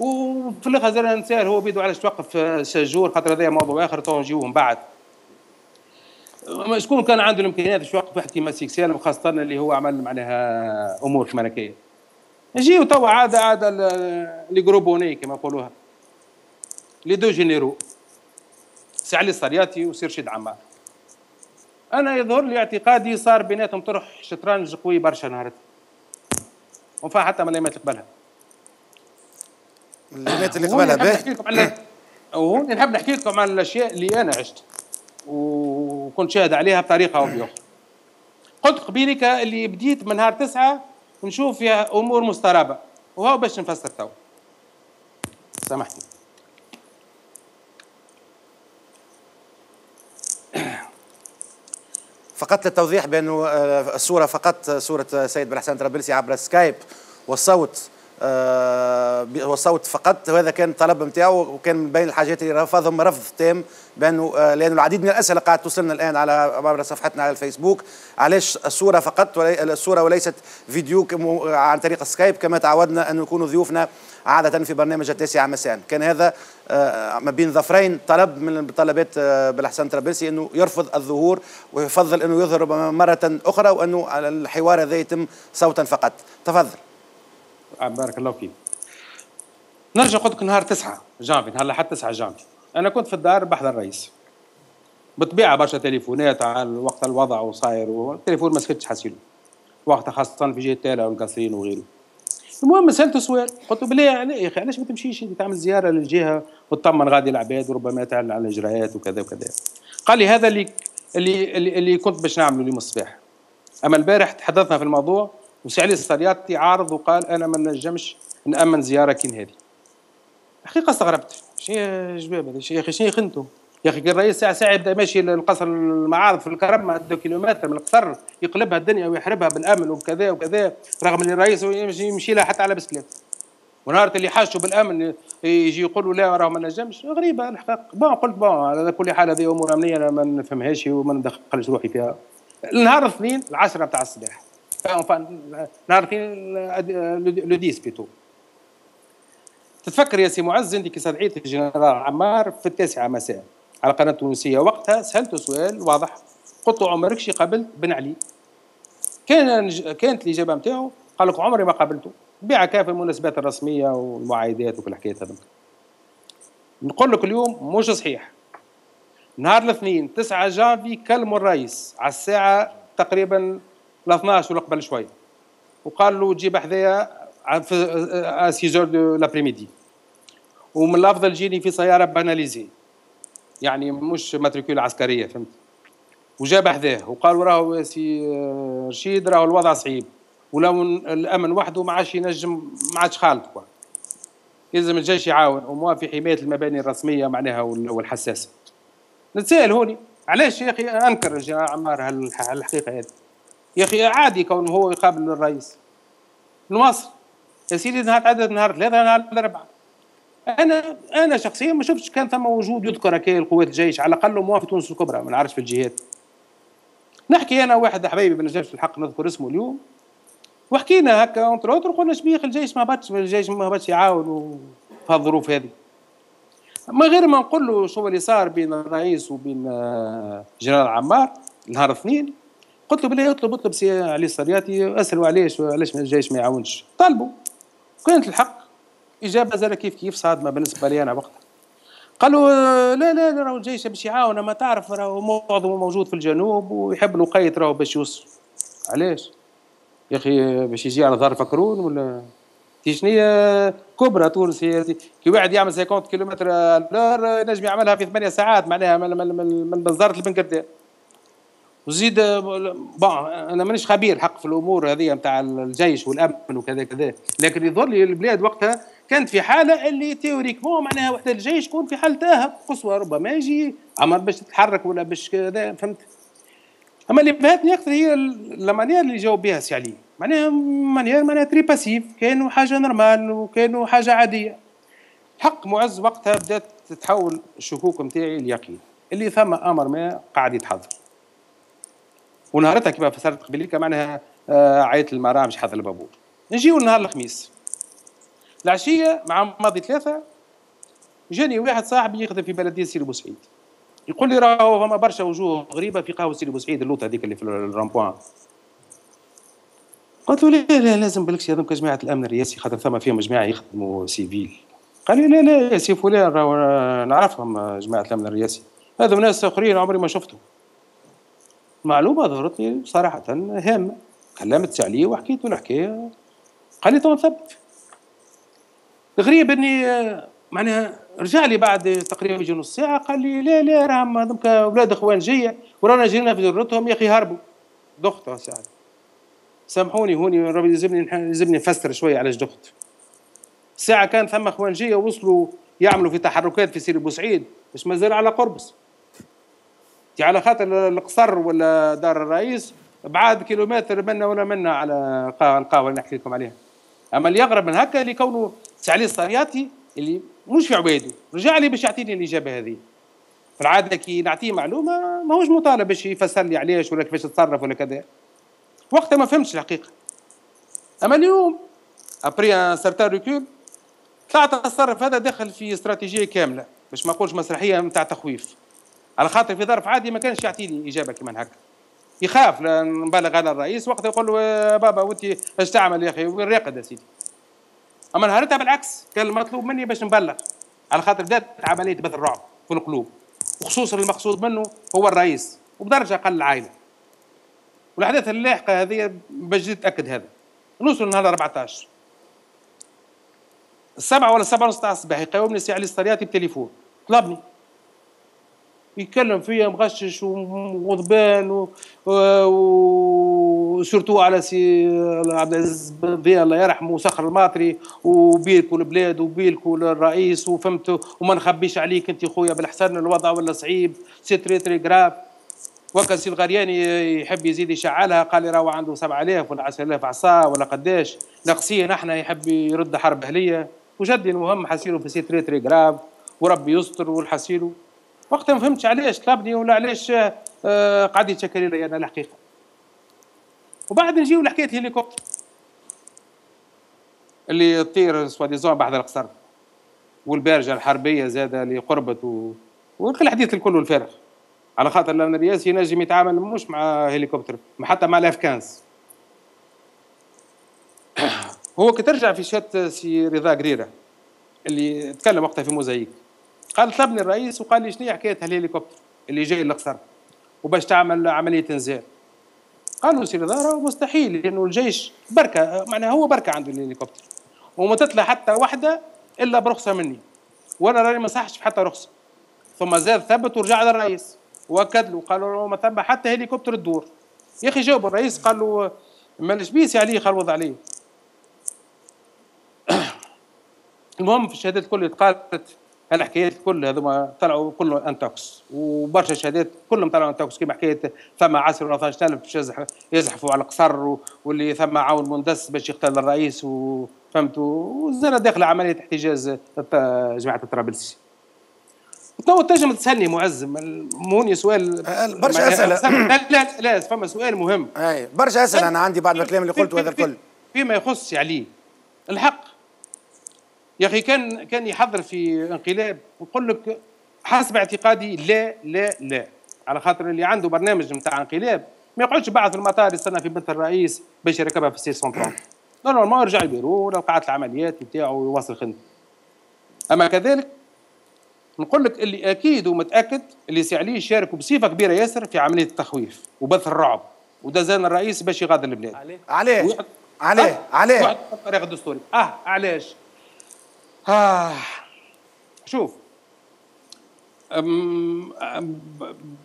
وفي الآخر زاد نسأل هو بيدو علاش توقف شجور خاطر هذا موضوع آخر تو نجيوهم بعد. شكون كان عنده الإمكانيات باش يوقف واحد كيما سيك سالم خاصة اللي هو عمل معناها أمور كما هكايا نجيو توا عاد عاد les gros bonnets كما يقولوها les deux généraux. سي علي الصرياتي وسي رشيد عمار أنا يظهر لي اعتقادي صار بيناتهم طرح شطرنج قوي برشا نهارت. وفا حتى من الايامات اللي قبلها الايامات اللي قبلها باهي وهون نحب نحكي لكم عن الأشياء اللي أنا عشت. وكنت شاهد عليها بطريقة أو بأخرى. قلت قبيلك اللي بديت من نهار تسعة نشوف فيها أمور مسترابة. وهو باش نفسر تو. سامحني. فقط للتوضيح بأنه آه، الصورة فقط صورة سيد بن حسن طرابلسي عبر سكايب والصوت آه والصوت فقط. وهذا كان طلب نتاعو وكان من بين الحاجات اللي رفضهم رفض تام بأنه آه لأنه العديد من الأسئلة قاعدة توصلنا الآن على عبر صفحتنا على الفيسبوك. علاش الصورة فقط؟ ولي الصورة وليست فيديو عن طريق سكايب كما تعودنا أن يكونوا ضيوفنا عادة في برنامج التاسعة مساء. كان هذا آه، ما بين ظفرين طلب من طلبات بالحسن طرابلسي أنه يرفض الظهور ويفضل أنه يظهر مرة أخرى وأنه الحوار هذا يتم صوتا فقط. تفضل. بارك الله فيك. نرجع قلت لك نهار 9 جانفي نهار لحد 9 جانفي. أنا كنت في الدار بحضر الرئيس بالطبيعه برشا تليفونات على وقت الوضع وصاير والتليفون ما سكتش حسيله وقتها خاصة في جهه تالا والقصرين وغيره. المهم سالته سؤال قلت له بالله يا أخي علاش ما تمشيش أنت تعمل زيارة للجهة وتطمن غادي العباد وربما تعلن على الإجراءات وكذا وكذا. قال لي هذا اللي اللي, اللي كنت باش نعمله اليوم الصباح. أما البارح تحدثنا في الموضوع وسي علي السرياتي عارض وقال أنا ما نجمش نأمن زيارة كيف هذه حقيقه استغربت شنو جباب هذا يا أخي شنو خنتم يا أخي الرئيس ساعه ساعة يبدأ ماشي للقصر المعارض في الكرم deux kilomètres من القصر يقلبها الدنيا ويحربها بالأمن وكذا وكذا رغم إن الرئيس يمشي, يمشي لها حتى على بسكليت. ونهار اللي حاجتو بالأمن يجي يقولوا لا راه ما نجمش. غريبة الحقيقة. bon قلت bon على كل حال هذه أمور أمنية أنا ما نفهمهاش وما ندخلش روحي فيها. النهار الاثنين العشرة بتاع الصباح. نهار الاثنين le dix plutôt تتفكر يا سي معز انت كي استدعيت الجنرال عمار في التاسعة مساء. على قناة تونسية وقتها سألته سؤال واضح. قلت له عمرك شي قابلت بن علي؟ كان كانت الإجابة نتاعو قال لك عمري ما قابلته. بيع في المناسبات الرسمية والمعايدات وكل الحكايات هذوك نقول لك اليوم مش صحيح. نهار الاثنين 9 جانفي كلموا الرئيس. على الساعة تقريبا ل 12 ولا قبل شوية وقال له جيب حذايا في 6 de l'après-midi ومن الافضل جيني في سيارة banalisée. يعني مش matricule عسكرية فهمت؟ وجاب حذاه وقال راهو سي رشيد راهو الوضع صعيب. ولو الأمن وحده ما عادش ينجم ما عادش خالط يلزم الجيش يعاون وموافي حماية المباني الرسمية معناها والحساسة. نتسائل هوني. علاش يا أخي أنكر الجنرال عمار هالحقيقة هذه؟ يا أخي عادي كون هو يقابل الرئيس. نواصل يا سيدي نهار عدد نهار ثلاثة نهار الاربعه أنا أنا شخصيا ما شفتش كان ثم وجود يذكر كي القوات الجيش على الأقل موافي تونس الكبرى ما نعرفش في الجهات. نحكي أنا واحد حبايبي ما نجمش الحق نذكر اسمه اليوم. وحكينا هكا entre autres قلنا شبيه الجيش؟ ما باتش الجيش ما باتش يعاون في الظروف هذه. ما غير ما نقول له شو اللي صار بين الرئيس وبين آه، جنرال عمار نهار اثنين قلت له بالله اطلب اطلب سي علي الصرياتي اسألوا علاش علاش الجيش ما يعاونش. طالبوا. كانت الحق. إجابة زال كيف كيف صادمه بالنسبة لي أنا وقتها. قالوا لا لا لا راهو الجيش باش يعاون ما تعرف راهو معظمه موجود في الجنوب ويحب الوقت راهو باش يوصل. علاش؟ يا أخي باش يجي على ظهر فكرون ولا؟ شنو كبرى تونس كي واحد يعمل 50 كيلومتر ينجم يعملها في ثمانية ساعات معناها من بنزرت لبنكردان وزيد bon أنا مانيش خبير حق في الأمور هذه نتاع الجيش والأمن وكذا كذا لكن يظهر لي البلاد وقتها كانت في حالة اللي théoriquement معناها وحده الجيش تكون في حال تاهب قصوى ربما يجي عمر باش تتحرك ولا باش كذا فهمت؟ أما اللي فاتني أكثر هي ال manière اللي جاوب بها سي علي معناها manière معناها très passive كأنو حاجة normale وكأنو حاجة عادية. حق معز وقتها بدأت تتحول الشكوك نتاعي لليقين اللي ثم أمر ما قاعد يتحضر. ونهارتها كما فسرت قبليك معناها آه عيط المرأة مش حاضر البابور نجيو نهار الخميس. العشية مع ماضي ثلاثة جاني واحد صاحبي يخدم في بلدية سيدي بوسعيد يقول لي راهو فما برشا وجوه غريبة في قهوة سيدي بوسعيد اللوطه هذيك اللي في ال rond-point. قلت له لا لا لازم بالكش هذوك جماعة الأمن الرئاسي خاطر ثم فيهم جماعة يخدموا civil. قال لي لا لا يا سي فلان نعرفهم جماعة الأمن الرئاسي. هذو ناس آخرين عمري ما شفتهم. معلومة ظهرت لي صراحة هامة. كلمت عليه وحكيت له الحكاية قال لي تو نثبت الغريب إني معناها رجع لي بعد تقريبا يجي نص ساعة قال لي لا لا راهم هذوك أولاد إخوانجية ورانا جينا في جرتهم يا أخي هربوا. ضغط ساعه سامحوني هوني ربي يلزمني يلزمني نفسر شوية علاش دخت. ساعة كان ثم اخوانجية وصلوا يعملوا في تحركات في سيدي بوسعيد مش مازال على قربص على خاطر القصر ولا دار الرئيس بعاد كيلومتر منا ولا منا على القهوة اللي نحكي لكم عليها. أما اللي يقرب من هكا اللي كونه سعلي الصرياتي اللي مش في عباده رجع لي باش يعطيني الإجابة هذه. في العادة كي نعطيه معلومة ماهوش مطالب باش يفسر لي علاش ولا كيفاش تتصرف ولا كذا. وقتها ما فهمتش الحقيقة. أما اليوم ابري ان سارتان ريكول طلعت التصرف هذا دخل في استراتيجية كاملة. باش ما نقولش مسرحية نتاع تخويف. على خاطر في ظرف عادي ما كانش يعطيني اجابه كمان هكا. يخاف نبلغ على الرئيس وقتها يقول له بابا وانت إيش تعمل يا أخي؟ وين راقد يا سيدي. أما نهارتها بالعكس كان المطلوب مني باش نبلغ. على خاطر بدات عملية بث الرعب في القلوب. وخصوصا المقصود منه هو الرئيس وبدرجة أقل العائله والأحداث اللاحقة هذه باش تاكد هذا. نوصل نهار 14 السبعة ولا السبعة ونص تاع الصباح يقومني سي علي السرياتي بتليفون. طلبني. يتكلم فيا مغشش وغضبان و surtout على سي عبد العزيز بن الله يرحمه وسخر الماطري وبيلكو البلاد وبيلكو الرئيس وفهمت وما نخبيش عليك انت خويا بالحسن الوضع ولا صعيب c'est très très grave وكان سي الغرياني يحب يزيد يشعلها قال لي راهو عنده 7000 ولا 10000 عصا ولا قداش. ناقصين إحنا يحب يرد حرب أهلية. وجدي المهم حسيله في c'est très très grave وربي يستر والحسيلو وقتها ما فهمتش علاش طلبني ولا علاش آه قاعد يتشكل لي أنا الحقيقة. وبعد نجيو لحكاية الهليكوبتر. اللي تطير soi-disant بعد القصر. والبارجه الحربية زاد اللي قربت و... والحديث الكل الفارغ على خاطر الأمن الرئاسي ينجم يتعامل مش مع هليكوبتر حتى مع ال F 15 هو كي ترجع في شات سي رضا قريرة اللي تكلم وقتها في موزايك. قال طلبني الرئيس وقال لي شنو حكاية الهليكوبتر اللي جاي للقصر وباش تعمل عملية انزال. قالوا سي رضا راه مستحيل لأنه الجيش بركة معناها هو بركة عنده الهليكوبتر. وما تطلع حتى واحدة إلا برخصة مني. وأنا راني ما صحش حتى رخصة. ثم زاد ثبت ورجع للرئيس. واكد له قالوا له ما ثم حتى هليكوبتر تدور. يا أخي جاوب الرئيس قال له ما بيسي عليه قال عليه المهم في الشهادات الكل تقالت هالحكايات الكل هذوما طلعوا كلهم أنتوكس وبرشا شهادات كلهم طلعوا أنتوكس كيما حكاية ثم عسر 12000 باش يزحفوا على القصر واللي ثم عون مندس باش يقتل الرئيس وفهمتوا وزاد داخل عملية احتجاز جماعة الطرابلسي. تو تنجم تسألني معز موني سؤال أه، برشا أسئلة. لا لا لا فما سؤال مهم. أي برشا أسئلة أنا عندي بعد الكلام اللي قلته هذا الكل. فيما يخص علي. الحق يا أخي كان كان يحضر في انقلاب نقول لك حسب اعتقادي لا لا لا. على خاطر اللي عنده برنامج نتاع انقلاب ما يقعدش بعد في المطار يستنى في بنت الرئيس باش يركبها في ال C 130 normalement يرجع البيرو لقاعة العمليات نتاعو ويواصل خدمته أما كذلك نقول لك اللي أكيد ومتأكد اللي سي علي شارك بصفة كبيرة ياسر في عملية التخويف وبث الرعب ودزان الرئيس باش يغادر البلاد. عليه عليه عليه عليه. الطريق الدستوري. أه؟ علاش؟ آه شوف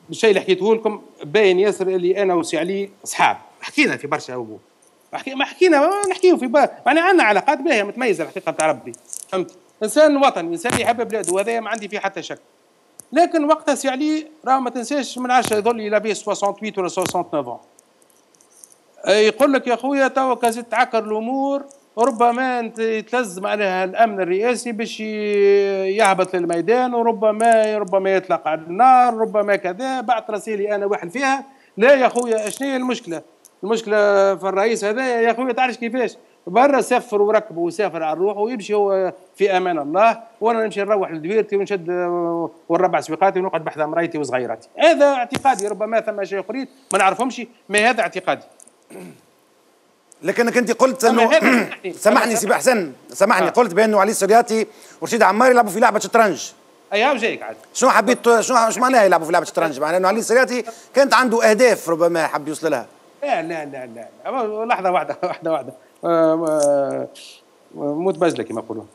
الشيء اللي حكيته لكم باين ياسر اللي أنا وسي علي اصحاب حكينا في برشا امور حكي ما حكينا نحكيو في بار معناها عندنا علاقات باهية متميزة الحقيقة بتاع ربي. فهمت؟ إنسان وطني إنسان يحب بلاده وهذا ما عندي فيه حتى شك. لكن وقتها سي علي راه ما تنساش من عشرة يظل يلابس 68 ولا 69 يقول لك يا خويا توا كازت تعكر الأمور ربما يتلزم عليها الأمن الرئاسي باش يهبط للميدان وربما ربما يطلق على النار ربما كذا. بعت رسائلي أنا واحد فيها. لا يا خويا شنو هي المشكلة؟ المشكلة في الرئيس هذا يا خويا تعرف كيفاش؟ برا سفر وركب وسافر على الروح ويمشي هو في أمان الله. وأنا نمشي نروح لدويرتي ونشد ونربع سويقاتي ونقعد بحذا مرايتي وصغيراتي. هذا اعتقادي ربما ثم شيء آخرين ما نعرفهمش ما هذا اعتقادي. لكنك انت قلت إنه سامحني سي حسن سامحني. آه. قلت بأنه علي السرياتي ورشيد عمار يلعبوا في لعبة شطرنج. اي جايك عاد. شنو حبيت شنو شو معناها يلعبوا في لعبة شطرنج؟ معناها إنه علي السرياتي كانت عنده أهداف ربما حب يوصل لها. لا لا لا لا لحظة واحدة واحدة واحدة. موت بازلة كما يقولون.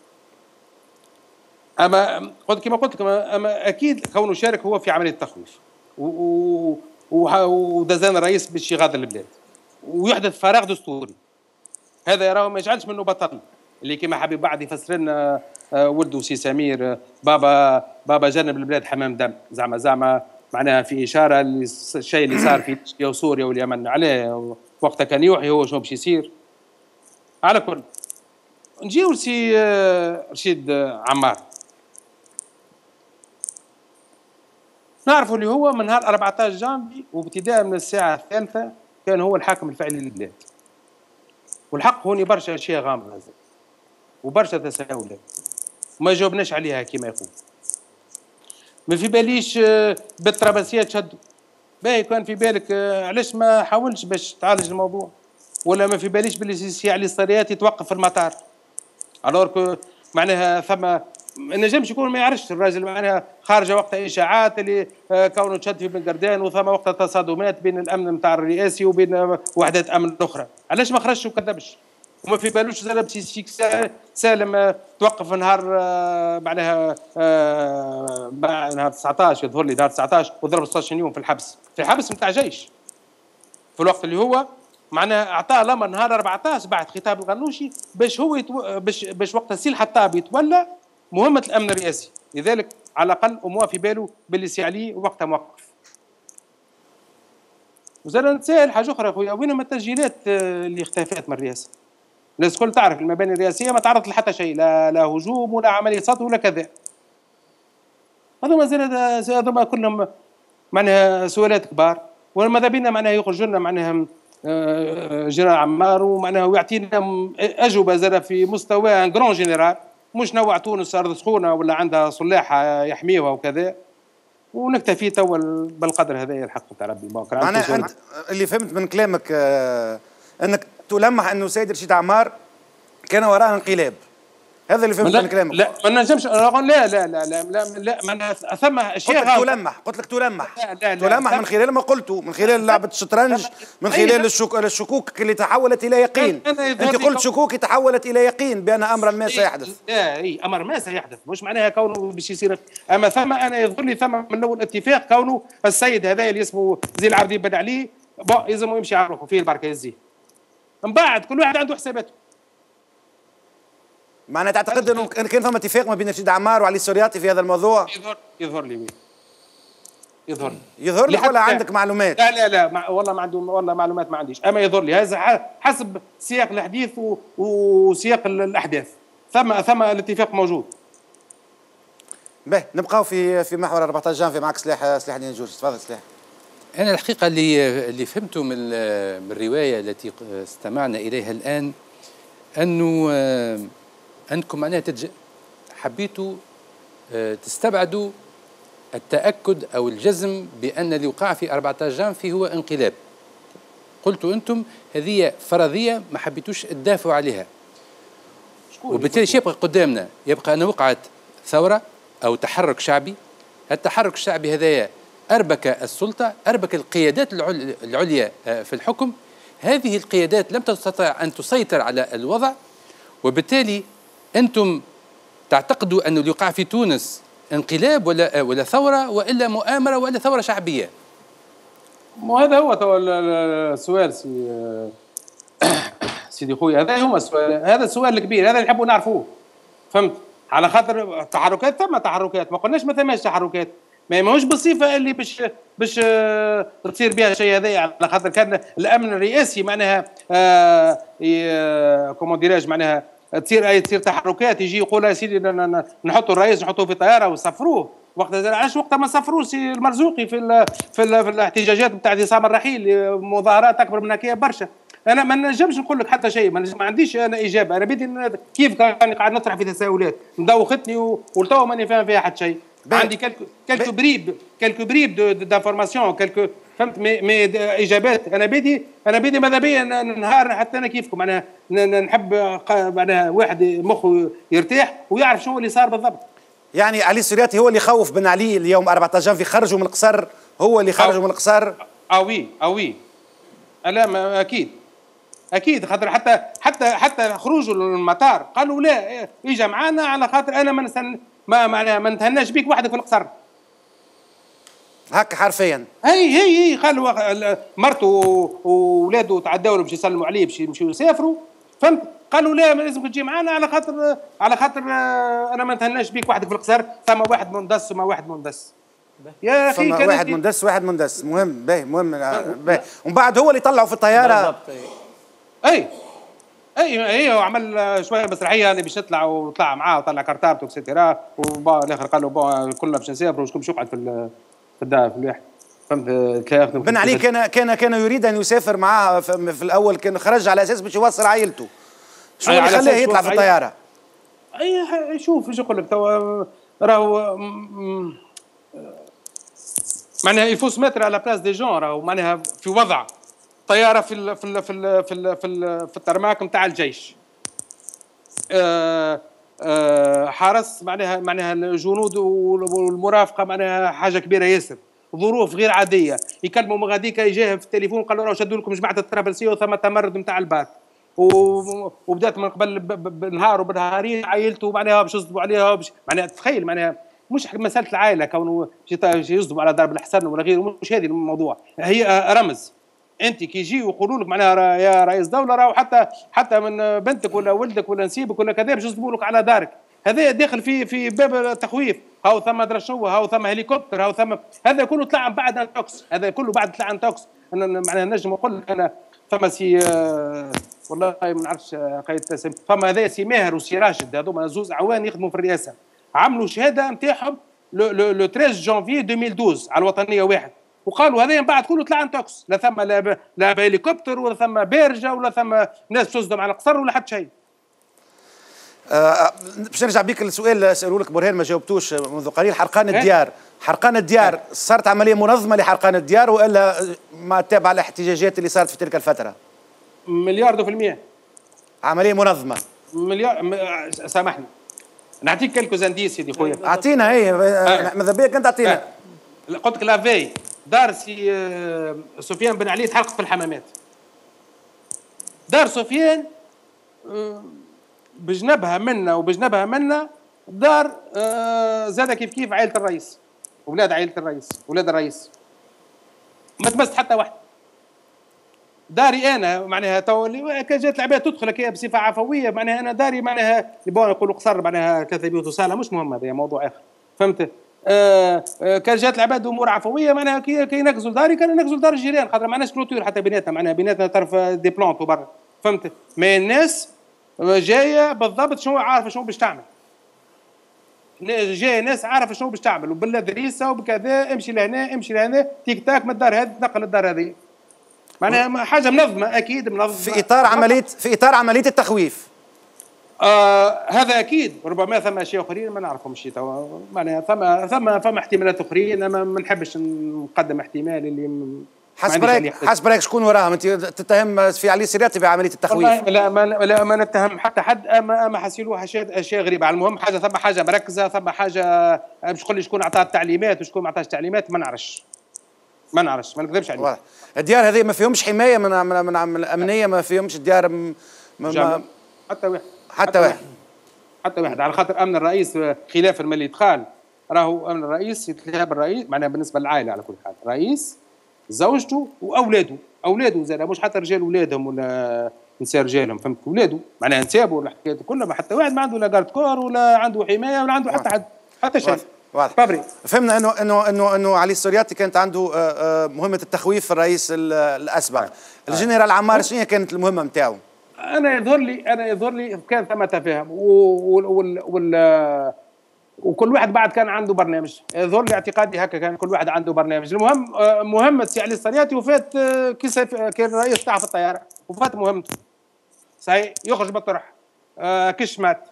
اما قلت كما قلت لكم أما أكيد كونه شارك هو في عملية التخويف. ودزان الرئيس باش يغادر البلاد. ويحدث فراغ دستوري. هذا يراه ما يجعلش منه بطل. اللي كما حبيب بعد يفسر لنا آه، ولده سي سمير آه، بابا بابا جنب البلاد حمام دم. زعما زعما معناها في إشارة للشيء اللي صار في ليبيا وسوريا واليمن. عليه وقتها كان يوحي هو شنو باش يصير. على كل نجيو لسي آه، رشيد عمار. نعرفوا اللي هو من نهار 14 جانفي وابتداء من الساعة الثالثة كان هو الحاكم الفعلي للبلاد والحق هوني برشا أشياء غامضة وبرشا تساؤلات وما جاوبناش عليها كما يقول. ما في باليش آه، بالترابسيه تشدوا باهي كان في بالك آه، علاش ما حاولش باش تعالج الموضوع؟ ولا ما في باليش باللي سي علي الصريات يتوقف في المطار؟ الور معناها ثم ما نجمش يكون ما يعرفش. الراجل معناها خارجة وقتها إشاعات اللي آه، كونه تشد في بن قردان وثم وقتها تصادمات بين الأمن نتاع الرئاسي وبين وحدات أمن أخرى. علاش ما خرجش وكذبش؟ وما في بالوش زاد بسيسيك سالم توقف نهار آه، معناها آه، نهار 19 يظهر لي نهار 19 وضرب 16 يوم في الحبس. في الحبس نتاع جيش. في الوقت اللي هو معناها أعطاه الامر نهار 14 بعد خطاب الغنوشي باش هو يتو... باش باش وقت السي الحطاب يتولى مهمة الأمن الرئاسي. لذلك على الأقل اموا في باله باللي سي علي وقتها موقف. وزاد نتسائل حاجة أخرى خويا وين التسجيلات آه، اللي اختفت من الرئاسة؟ الناس الكل تعرف المباني الرئاسية ما تعرضت لحتى شيء لا لا هجوم ولا عملية سطو ولا كذا. هذوما زاد هذوما كلهم معناها سؤالات كبار. وماذا بينا معناها يخرج لنا معناها آه، جنرال عمار ومعناها ويعطينا أجوبة زاد في مستوى grand général مش نوع تونس أرض سخونة ولا عندها صلاحة يحميوها وكذا. ونكتفي توا بالقدر هذا الحق تاع ربي. معناها انت اللي فهمت من كلامك آه أنك تلمح أنه سيد رشيد عمار كان وراء انقلاب. هذا اللي فهمت من كلامك لا ما نجمش لا لا لا لا لا لا, ما ثم اشياء قلت لك تلمح قلت لك تلمح لا لا لا تلمح من خلال ما قلته من خلال لعبه الشطرنج من خلال الشكوك اللي تحولت إلى يقين انت قلت شكوك تحولت إلى يقين بان امرا ما سيحدث لا اي أمر ما سيحدث مش معناها كونه باش يصير اما ثم أنا يظهر لي ثم من اول اتفاق كونه السيد هذا اللي اسمه زين العابدين بن علي يلزم يمشي على روحه فيه البركه يزيه من بعد كل واحد عنده حساباته معناها تعتقد إنه كان فما اتفاق ما بين رشيد عمار وعلي السورياتي في هذا الموضوع؟ يظهر يظهر لي يظهر لي. يظهر لك ولا عندك معلومات؟ لا لا لا مع والله ما عندي والله معلومات ما عنديش. أما يظهر لي. هذا حسب سياق الحديث وسياق الأحداث. ثم ثم الاتفاق موجود. به نبقاو في في محور 14 جانفي معك سلاح سلاح الدين جورج. تفضل سلاح. أنا الحقيقة اللي اللي فهمته من من الرواية التي استمعنا إليها الآن أنه انكم معناها تج... حبيتوا آه، تستبعدوا التأكد أو الجزم بأن اللي وقع في 14 جانفي هو انقلاب. قلتوا أنتم هذه فرضية ما حبيتوش تدافعوا عليها. وبالتالي شيء يبقى قدامنا يبقى أن وقعت ثورة أو تحرك شعبي. التحرك الشعبي هذايا أربك السلطة أربك القيادات العليا آه، في الحكم. هذه القيادات لم تستطع أن تسيطر على الوضع. وبالتالي أنتم تعتقدوا انه اللي يقع في تونس انقلاب ولا ولا ثورة وإلا مؤامرة ولا ثورة شعبية؟ وهذا هو السؤال سي سيدي خويا هذا هو السؤال هذا السؤال الكبير هذا اللي نحبوا نعرفوه. فهمت؟ على خاطر تحركات ثم تحركات ما قلناش ما ثماش تحركات ما ماهوش بالصفة اللي باش باش تصير بها الشيء هذا. على خاطر كان الأمن الرئاسي معناها آه comment dirais-je معناها تصير أي تصير تحركات يجي يقول يا سيدي نحطوا الرئيس نحطوه في طيارة ويسفروه. وقت علاش وقت ما سفروش المرزوقي في ال في, ال في الاحتجاجات نتاع اعتصام الرحيل مظاهرات أكبر من هكايا برشا. أنا ما نجمش نقول لك حتى شيء ما, عنديش أنا إجابة. أنا بيدي كيف كان قاعد نطرح في تساؤلات؟ مدوختني ولتو ماني فاهم فيها حتى شيء. عندي quelques quelques bribes quelques bribes d'informations quelques فهمت؟ إجابات. أنا بيدي أنا بيدي ماذا بيا؟ نهار حتى أنا كيفكم. أنا نحب معناها واحد مخه يرتاح ويعرف شنو اللي صار بالضبط. يعني علي السرياتي هو اللي خوف بن علي اليوم. 14 جانفي خرجوا من القصر. هو اللي خرجوا من القصر. اوي أوي. لا أكيد. أكيد. خاطر حتى حتى حتى خروجوا للمطار قالوا لا إجا معانا على خاطر أنا ما ما ما نتهناش بيك وحدك في القصر. هكا حرفيا. هي هي هي قالوا مرته واولاده تعداوا باش يسلموا عليه باش يمشيوا يسافروا. فهمت؟ قالوا لا ما لازمك تجي معنا على خاطر على خاطر أنا ما نتهناش بيك وحدك في القصر. ثم واحد مندس وما واحد مندس. يا أخي كان واحد مندس واحد مندس. مهم باهي مهم باهي. ومن بعد هو اللي طلعوا في الطيارة. بالضبط أي. أي أي هو عمل شوية مسرحية اللي باش يطلع وطلع معاه وطلع كارتابته وكسيتيرا الآخر قال له كلنا باش نسافروا وشكون باش يقعد في في في الواحد. فهمت؟ بن علي كان كان كان يريد أن يسافر معاه في الأول كان خرج على أساس باش يوصل عائلته. شو اللي خلاه يطلع في الطيارة؟ أي شوف إيش نقول لك توا راهو معناها يفوس سماتر على بلاس دي جون راهو معناها في وضع. طيارة في ال في ال في ال في ال في, ال في ال tarmac نتاع الجيش. آه حرس معناها معناها الجنود والمرافقة معناها حاجة كبيرة ياسر. ظروف غير عادية. يكلموا مغاديكا يجاه في التليفون قالوا راه شدوا لكم جماعة الطرابلسيه وثم تمرد نتاع ال BAT وبدات من قبل بنهار وبنهارين عائلته معناها باش يصدبوا عليها باش معناها تخيل معناها مش مسألة العائلة كونه يصدبوا على ضرب الحسن ولا غيره مش هذه الموضوع. هي رمز. أنت كي يجي ويقولوا لك معناها يا رئيس دولة راهو حتى حتى من بنتك ولا ولدك ولا نسيبك ولا كذا باش لك على دارك. هذا داخل في في باب التخويف. هاو ثم درشوا هاو ثم هليكوبتر هاو ثم هذا كله طلع بعد intox هذا كله بعد طلع intox أنا معناها نجم نقول أنا ثم سي آه والله ما نعرفش قيد اسم ثم هذا سي ماهر وسي راشد هذوما زوز اعوان يخدموا في الرئاسة. عملوا شهادة نتاعهم لو 13 جانفي 2012 على الوطنية واحد. وقالوا هذا من بعد كله طلع intox. لا ثم لا, لا هليكوبتر ولا ثم بارجه ولا ثم ناس تصدم على القصر ولا حتى شيء. آه, آه، باش نرجع بيك السؤال سألوا لك برهان ما جاوبتوش منذ قليل. حرقان إيه؟ الديار. حرقان الديار إيه؟ صارت عملية منظمة لحرقان الديار وإلا ما تابع الاحتجاجات اللي صارت في تلك الفترة؟ مليار في المية. عملية منظمة. مليار سامحني. نعطيك quelques indices سيدي خويا. أعطينا هي ماذا بيك أنت أعطينا. قلت لك لافي دار سي سفيان بن علي تحرقت في الحمامات. دار سفيان بجنبها منا وبجنبها منا دار زاد كيف كيف عائلة الرئيس أولاد عائلة الرئيس أولاد الرئيس. ما تمست حتى واحد. داري أنا معناها تو كان جات العباد تدخل هكا بصفة عفوية معناها أنا داري معناها اللي يقولوا قصر معناها كذا بيوت وصاله مش مهم هذا موضوع آخر. فهمت؟ آه آه كان جات العباد أمور عفوية معناها كي, كي ينقزوا داري كان ينقزوا دار الجيران خاطر ما عندناش clôture حتى بيناتنا معناها بيناتنا طرف des plantes وبرا فهمت؟ ما الناس جاية بالضبط شنو عارفة شنو باش تعمل. جاي ناس عارفة شنو باش تعمل وبالدريسه وبكذا امشي لهنا امشي لهنا تيك تاك من الدار هذه تنقل الدار هذه. معناها حاجة منظمة أكيد منظمة. في إطار عمليه في إطار عملية التخويف. آه هذا أكيد. ربما ثم اشياء أخرين ما نعرفهمش توا. معناها ثم ثم ثم احتمالات أخرين. أنا ما نحبش نقدم احتمال اللي حسب رايك حسب رأيك شكون وراهم؟ أنت تتهم في علي سيراتي بعمليه التخويف. لا ما لا ما نتهم حتى حد. اما أما حسيلو اشياء غريبة. على المهم حاجة ثم حاجة مركزة ثم حاجة باش تقول لي شكون عطاه التعليمات وشكون ما عطاش تعليمات ما نعرفش. ما نعرفش. ما نكذبش عليك. الديار هذه ما فيهمش حماية من من, من, من الأمنية ما فيهمش ديار م... ما حتى واحد. حتى واحد. حتى واحد. على خاطر أمن الرئيس خلاف الملي يدخل راهو أمن الرئيس يتلعب الرئيس معناها بالنسبة للعائلة على كل حال. رئيس زوجته وأولاده. أولاده زاد مش حتى رجال اولادهم ولا نساء رجالهم فهمت؟ اولاده معناها نسابوا الحكايات كلها حتى واحد ما عنده لا garde corps ولا عنده حماية ولا عنده حتى حد. حتى شيء. واضح. فابري. فهمنا إنه إنه إنه إنه علي السرياتي كانت عنده مهمة التخويف الرئيس الأسبق. الجنرال عمار شنو كانت المهمة نتاعو أنا يظهر لي أنا يظهر لي كان ثم تفاهم. وال وال وكل واحد بعد كان عنده برنامج. يظهر لي اعتقادي هكا كان كل واحد عنده برنامج. المهم مهمة سي علي السرياتي وفات كي كان رئيس تاع في الطيارة. وفات مهمته. صحيح؟ يخرج بالطرح كش مات.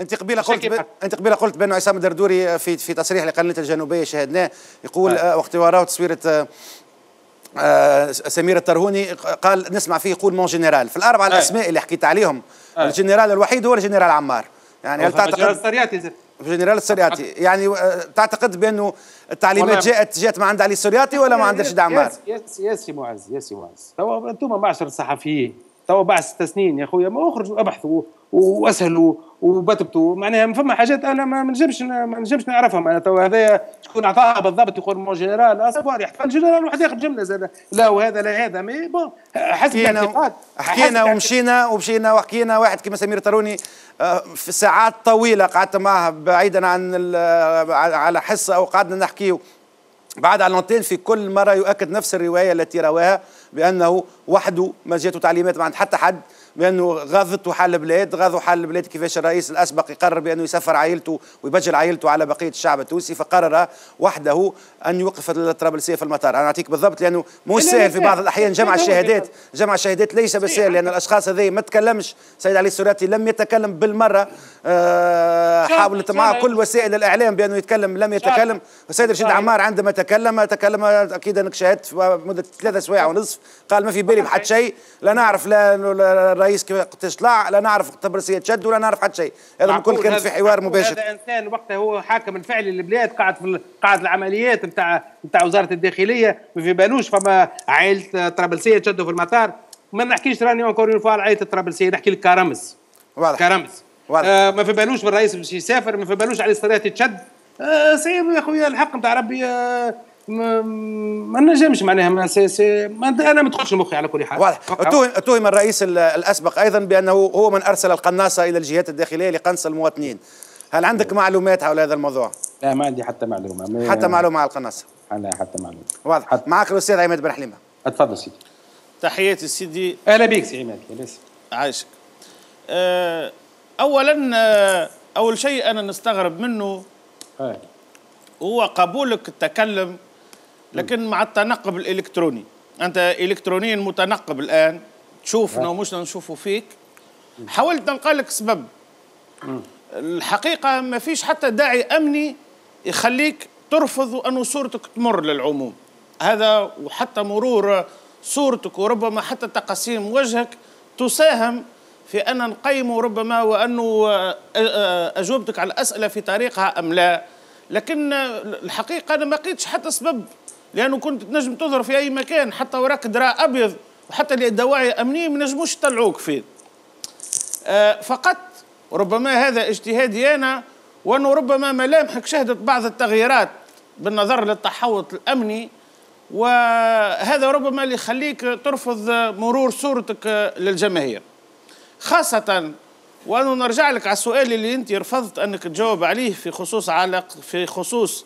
أنت قبيلة قلت ب... أنت قبيلة قلت بأنه عصام الدردوري في في تصريح لقناه الجنوبية شاهدناه يقول آه. وقت وراه تصويرة آه آه سمير الترهوني قال نسمع فيه يقول mon général في الاربعه آه. الأسماء اللي حكيت عليهم آه. الجنرال الوحيد هو الجنرال عمار يعني هل تعتقد جنرال السرياتي يعني تعتقد بأنه التعليمات جاءت جاءت ما عند علي السرياتي ولا ما عند رشيد عمار؟ يس يس يا معز يس يا معز تو أنتم معشر الصحفيين تو بعد ست سنين يا خويا ما أخرجوا أبحثوا واسهلوا وبتبتوا معناها فما حاجات أنا ما نجمش ما نجمش نعرفهم أنا تو هذايا شكون عطاها بالضبط يقول مون جنرال اسفوار يحتفل جنرال واحد ياخذ جملة زاد. لا وهذا لا هذا مي بون حسب الاعتقاد. حكينا ومشينا ومشينا وحكينا واحد كما سمير تروني في ساعات طويلة قعدت معه بعيدا عن على حصة أو قعدنا نحكيه بعد على في كل مرة يؤكد نفس الرواية التي رواها بأنه وحده ما جاته تعليمات ما عند حتى حد. بأنه غاضته حال البلاد غاضوا حال البلاد كيفاش الرئيس الأسبق يقرر بأنه يسفر عائلته ويبجل عائلته على بقية الشعب التونسي فقرر وحده أن يوقف الطرابلسيه في المطار. أنا اعطيك بالضبط لأنه مو سهل في بعض الأحيان جمع الشهادات جمع الشهادات ليس بالسهل لأن الأشخاص هذي ما تكلمش. سيد علي السوراتي لم يتكلم بالمرة آه حاولت معه كل وسائل الإعلام بأنه يتكلم لم يتكلم. السيد رشيد عمار عندما تكلم تكلم أكيد أنك شاهدت مدة ثلاثة سوايع ونصف قال ما في بالي بحد شيء لا نعرف لا الرئيس قداش طلع لا نعرف الطبرسيه تشد ولا نعرف حتى شيء. هذا الكل كان في حوار مباشر. هذا إنسان وقتها هو حاكم الفعلي للبلاد قاعد في قاعد العمليات نتاع نتاع وزارة الداخلية ما في بالوش. فما عائلة طرابلسية تشدوا في المطار. ما نحكيش راني encore عن عائلة طرابلسيه نحكي لك كرمز. واضح. كرمز. واضح. آه ما في بالوش بالرئيس باش يسافر ما في بالوش على الصلاه تشد. آه صعيب يا خويا الحق نتاع ربي آه ما نجمش معناها ما سي سي ما أنا ما تدخلش مخي على كل حال. واضح. اتهم الرئيس الأسبق أيضا بأنه هو من أرسل القناصة إلى الجهات الداخلية لقنص المواطنين. هل عندك معلومات حول هذا الموضوع؟ لا ما عندي حتى معلومة. حتى معلومة على القناصة. لا حتى معلومة. واضح. حتى. معك الأستاذ عماد بن حليمة. اتفضل سيدي. تحياتي سيدي. أهلا بك سي عماد لاباس عايشك. أه اولا أه أول شيء أنا نستغرب منه. أه. هو قبولك التكلم لكن مع التنقب الإلكتروني. أنت الكترونيا متنقب الآن. تشوفنا ومش نشوفوا فيك. حاولت نلقى لك سبب. الحقيقة ما فيش حتى داعي أمني يخليك ترفض أن صورتك تمر للعموم. هذا وحتى مرور صورتك وربما حتى تقاسيم وجهك تساهم في أن نقيم ربما وانه أجوبتك على الأسئلة في طريقها أم لا. لكن الحقيقة أنا ما لقيتش حتى سبب. لأنه كنت تنجم تظهر في أي مكان حتى وراك دراع أبيض وحتى الدواعي امنيه ما نجموش يطلعوك فيه. آه، فقط ربما هذا اجتهادي أنا وأنه ربما ملامحك شهدت بعض التغييرات بالنظر للتحوط الأمني وهذا ربما اللي يخليك ترفض مرور صورتك للجماهير. خاصة وأنا نرجع لك على السؤال اللي أنت رفضت أنك تجاوب عليه في خصوص على في خصوص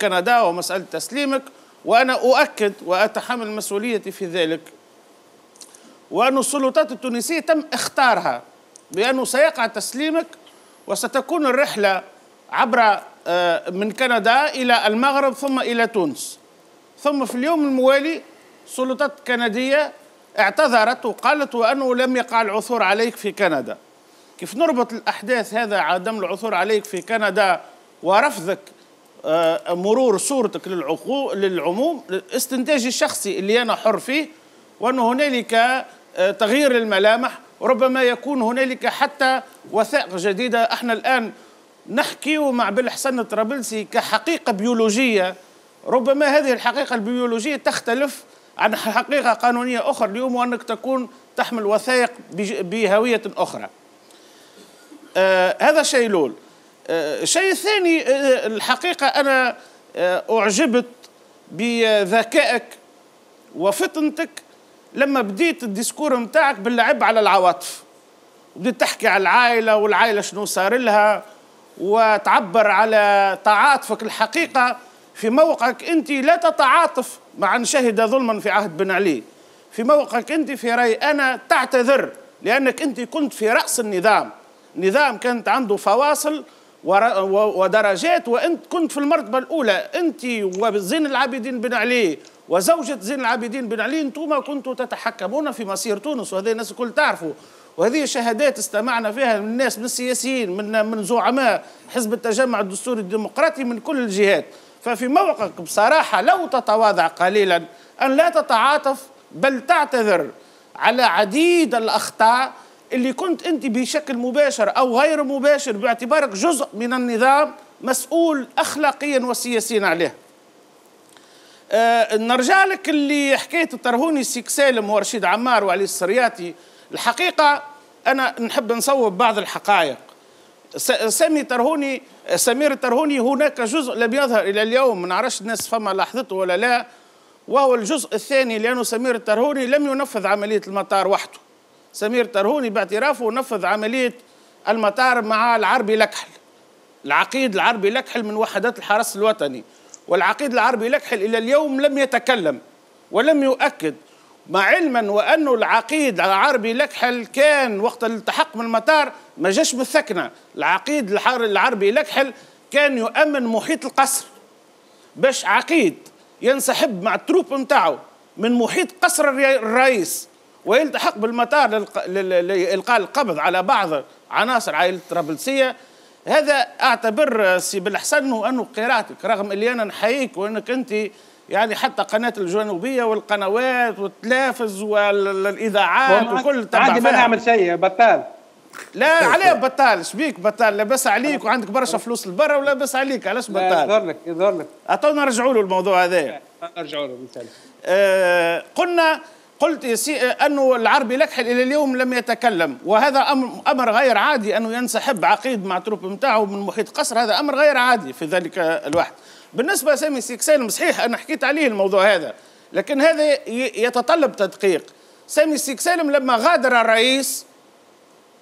كندا ومسألة تسليمك وأنا أؤكد وأتحمل مسؤوليتي في ذلك. وأن السلطات التونسية تم اختارها بأنه سيقع تسليمك وستكون الرحلة عبر آه، من كندا إلى المغرب ثم إلى تونس. ثم في اليوم الموالي سلطات كندية اعتذرت وقالت وأنه لم يقع العثور عليك في كندا. كيف نربط الأحداث هذا عدم العثور عليك في كندا ورفضك آه، مرور صورتك للعموم استنتاجي الشخصي اللي أنا حر فيه وأن هنالك آه، تغيير للملامح ربما يكون هنالك حتى وثائق جديدة. إحنا الآن نحكي مع بالحسن الطرابلسي كحقيقة بيولوجية. ربما هذه الحقيقة البيولوجية تختلف عن حقيقة قانونية أخرى اليوم وأنك تكون تحمل وثائق بهوية أخرى. آه هذا شيء لول آه الشيء الثاني آه الحقيقة أنا آه أعجبت بذكائك وفطنتك لما بديت الديسكور نتاعك باللعب على العواطف. بديت تحكي على العائلة والعائلة شنو صار لها وتعبر على تعاطفك الحقيقة في موقعك أنت لا تتعاطف مع أن شهد ظلما في عهد بن علي. في موقعك أنت في رأي أنا تعتذر لأنك أنت كنت في رأس النظام. نظام كانت عنده فواصل ودرجات وانت كنت في المرتبة الأولى أنت وزين العابدين بن علي وزوجة زين العابدين بن علي أنتم كنتم تتحكمون في مصير تونس وهذه الناس الكل تعرفوا. وهذه شهادات استمعنا فيها من الناس من السياسيين من من زعماء حزب التجمع الدستوري الديمقراطي من كل الجهات. ففي موقعك بصراحة لو تتواضع قليلا أن لا تتعاطف بل تعتذر على عديد الأخطاء اللي كنت أنت بشكل مباشر أو غير مباشر باعتبارك جزء من النظام مسؤول أخلاقيا وسياسيا عليه. آه نرجع لك اللي حكايه الترهوني سيك سالم ورشيد عمار وعلي السرياتي. الحقيقة أنا نحب نصوب بعض الحقائق. سامي ترهوني سمير الترهوني هناك جزء لم يظهر إلى اليوم. ما نعرفش الناس فما لاحظته ولا لا. وهو الجزء الثاني لأنه سمير الترهوني لم ينفذ عملية المطار وحده. سمير الترهوني باعترافه نفذ عملية المطار مع العربي لكحل. العقيد العربي لكحل من وحدات الحرس الوطني والعقيد العربي لكحل إلى اليوم لم يتكلم ولم يؤكد مع علما وأنه العقيد العربي لكحل كان وقت الالتحاق من المطار ما جاش بالثكنة. العقيد العربي لكحل كان يؤمن محيط القصر باش عقيد ينسحب مع ال troupe نتاعو من محيط قصر الرئيس. ويلتحق بالمطار لإلقاء القبض على بعض عناصر عائلة طرابلسية هذا اعتبر سي بالحسن انه قراءتك رغم اللي أنا نحييك وإنك أنت يعني حتى قناة الجنوبية والقنوات والتلافز والاذاعات وكل تبع عندي ما نعمل شيء بطال. لا عليه بطال شبيك بطال؟ لاباس عليك وعندك برشا فلوس لبرا ولا بس عليك علاش بطال؟ يظهر لك يظهر لك. اعطونا نرجعوا له الموضوع هذا نرجعوا له مثال آه قلنا قلت أنه العربي لكحل إلى اليوم لم يتكلم. وهذا أمر, غير عادي أنه ينسحب عقيد مع تروب نتاعه من محيط قصر. هذا أمر غير عادي في ذلك الوقت. بالنسبة لسامي سيكسالم صحيح أنا حكيت عليه الموضوع هذا لكن هذا يتطلب تدقيق. سامي سيك سالم لما غادر الرئيس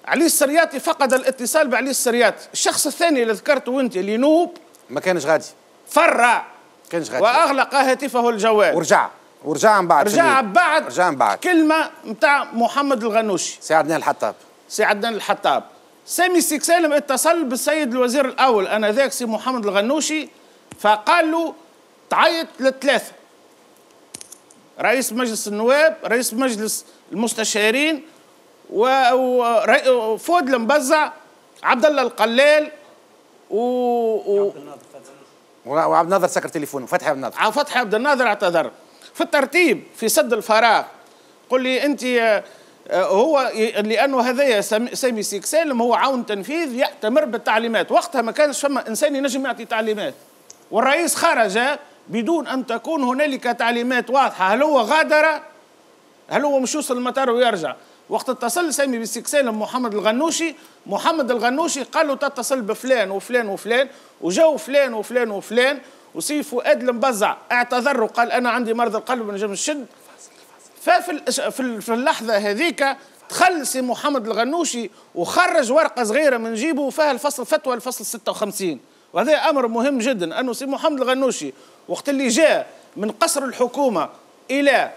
علي السرياتي فقد الاتصال بعلي السرياتي الشخص الثاني اللي ذكرته أنت اللي نوب ما كانش غادي. فر كانش غادي. وأغلق هاتفه الجوال. ورجع. ورجع من بعد رجع بعد رجع من بعد. كلمة نتاع محمد الغنوشي سي عدنان الحطاب. سي عدنان الحطاب. سامي السيك سالم اتصل بالسيد الوزير الأول أنا ذاك سي محمد الغنوشي فقال له تعيط للثلاثة. رئيس مجلس النواب رئيس مجلس المستشارين وفود المبزع عبد الله القلال و, و... وعبد الناظر سكر تليفونه فتحي عبد الناظر فتحي عبد الناظر اعتذر. في الترتيب في سد الفراغ. قل لي أنت آه، هو لأنه هذايا سامي سيك سالم هو عون تنفيذ يأتمر بالتعليمات. وقتها ما كانش فما إنسان ينجم يعطي تعليمات. والرئيس خرج بدون أن تكون هنالك تعليمات واضحة. هل هو غادر؟ هل هو مش يوصل المطار ويرجع؟ وقت اتصل سامي بالسيك سالم محمد الغنوشي محمد الغنوشي قال له تتصل بفلان وفلان وفلان وجاو فلان وفلان وفلان وسي فؤاد المبزع اعتذر وقال أنا عندي مرض القلب ونجم الشد. ففي في اللحظة هذيك دخل سي محمد الغنوشي وخرج ورقة صغيرة من جيبه فيها الفصل فتوى الفصل 56 وهذا أمر مهم جدا. أنه سي محمد الغنوشي وقت اللي جاء من قصر الحكومة إلى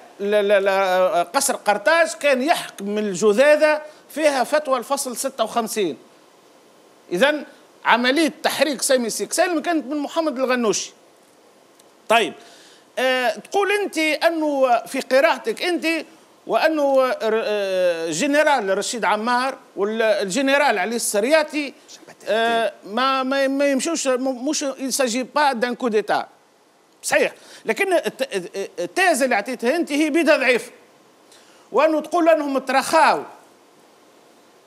قصر قرطاج كان يحكم الجذاذة فيها فتوى الفصل 56 اذا عملية تحريك سامي سيك سالم كانت من محمد الغنوشي. طيب أه تقول أنت أنه في قراءتك أنت وأنه آه، جنرال رشيد عمار والجنرال علي السرياتي أه ما ما, يمشوش مش il s'agit pas d'un coup d'état صحيح. لكن ال thèse اللي أعطيتها أنت هي بيدها ضعيف وأنه تقول أنهم ترخاو.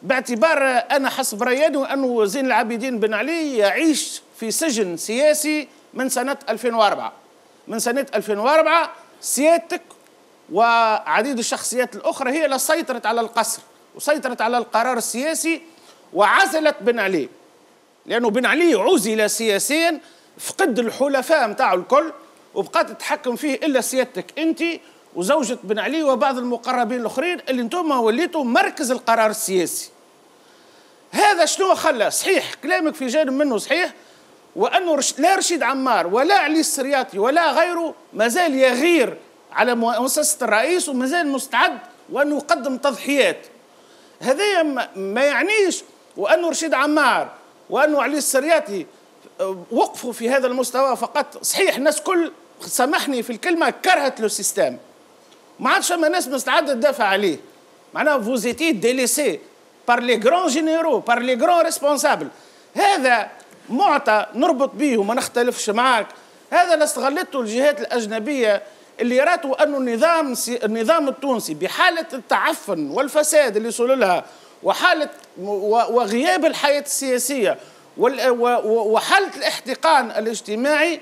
باعتبار أنا حسب رياني أنه زين العابدين بن علي يعيش في سجن سياسي من سنة 2004 من سنة 2004 سيادتك وعديد الشخصيات الأخرى هي اللي سيطرت على القصر وسيطرت على القرار السياسي وعزلت بن علي. لأنه بن علي عزل سياسيا فقد الحلفاء متاعه الكل وبقات تتحكم فيه إلا سيادتك أنت وزوجة بن علي وبعض المقربين الآخرين اللي أنتم وليتوا مركز القرار السياسي. هذا شنو خلى؟ صحيح كلامك في جانب منه صحيح وأنه لا رشيد عمار ولا علي السرياطي ولا غيره ما زال يغير على مؤسسة الرئيس وما زال مستعد وأنه يقدم تضحيات. هذا ما يعنيش وأنه رشيد عمار وأنه علي السرياطي آه، وقفوا في هذا المستوى فقط. صحيح الناس كل سامحني في الكلمة كرهت le système ما عادش فما ناس مستعدة تدافع عليه. معناها vous étiez délaissé par les grands généraux par les grands responsables هذا معطى نربط به وما نختلفش معك هذا اللي استغلته الجهات الأجنبية اللي راتوا أن النظام النظام التونسي بحالة التعفن والفساد اللي وصلوا لها وحالة وغياب الحياة السياسية وحالة الاحتقان الاجتماعي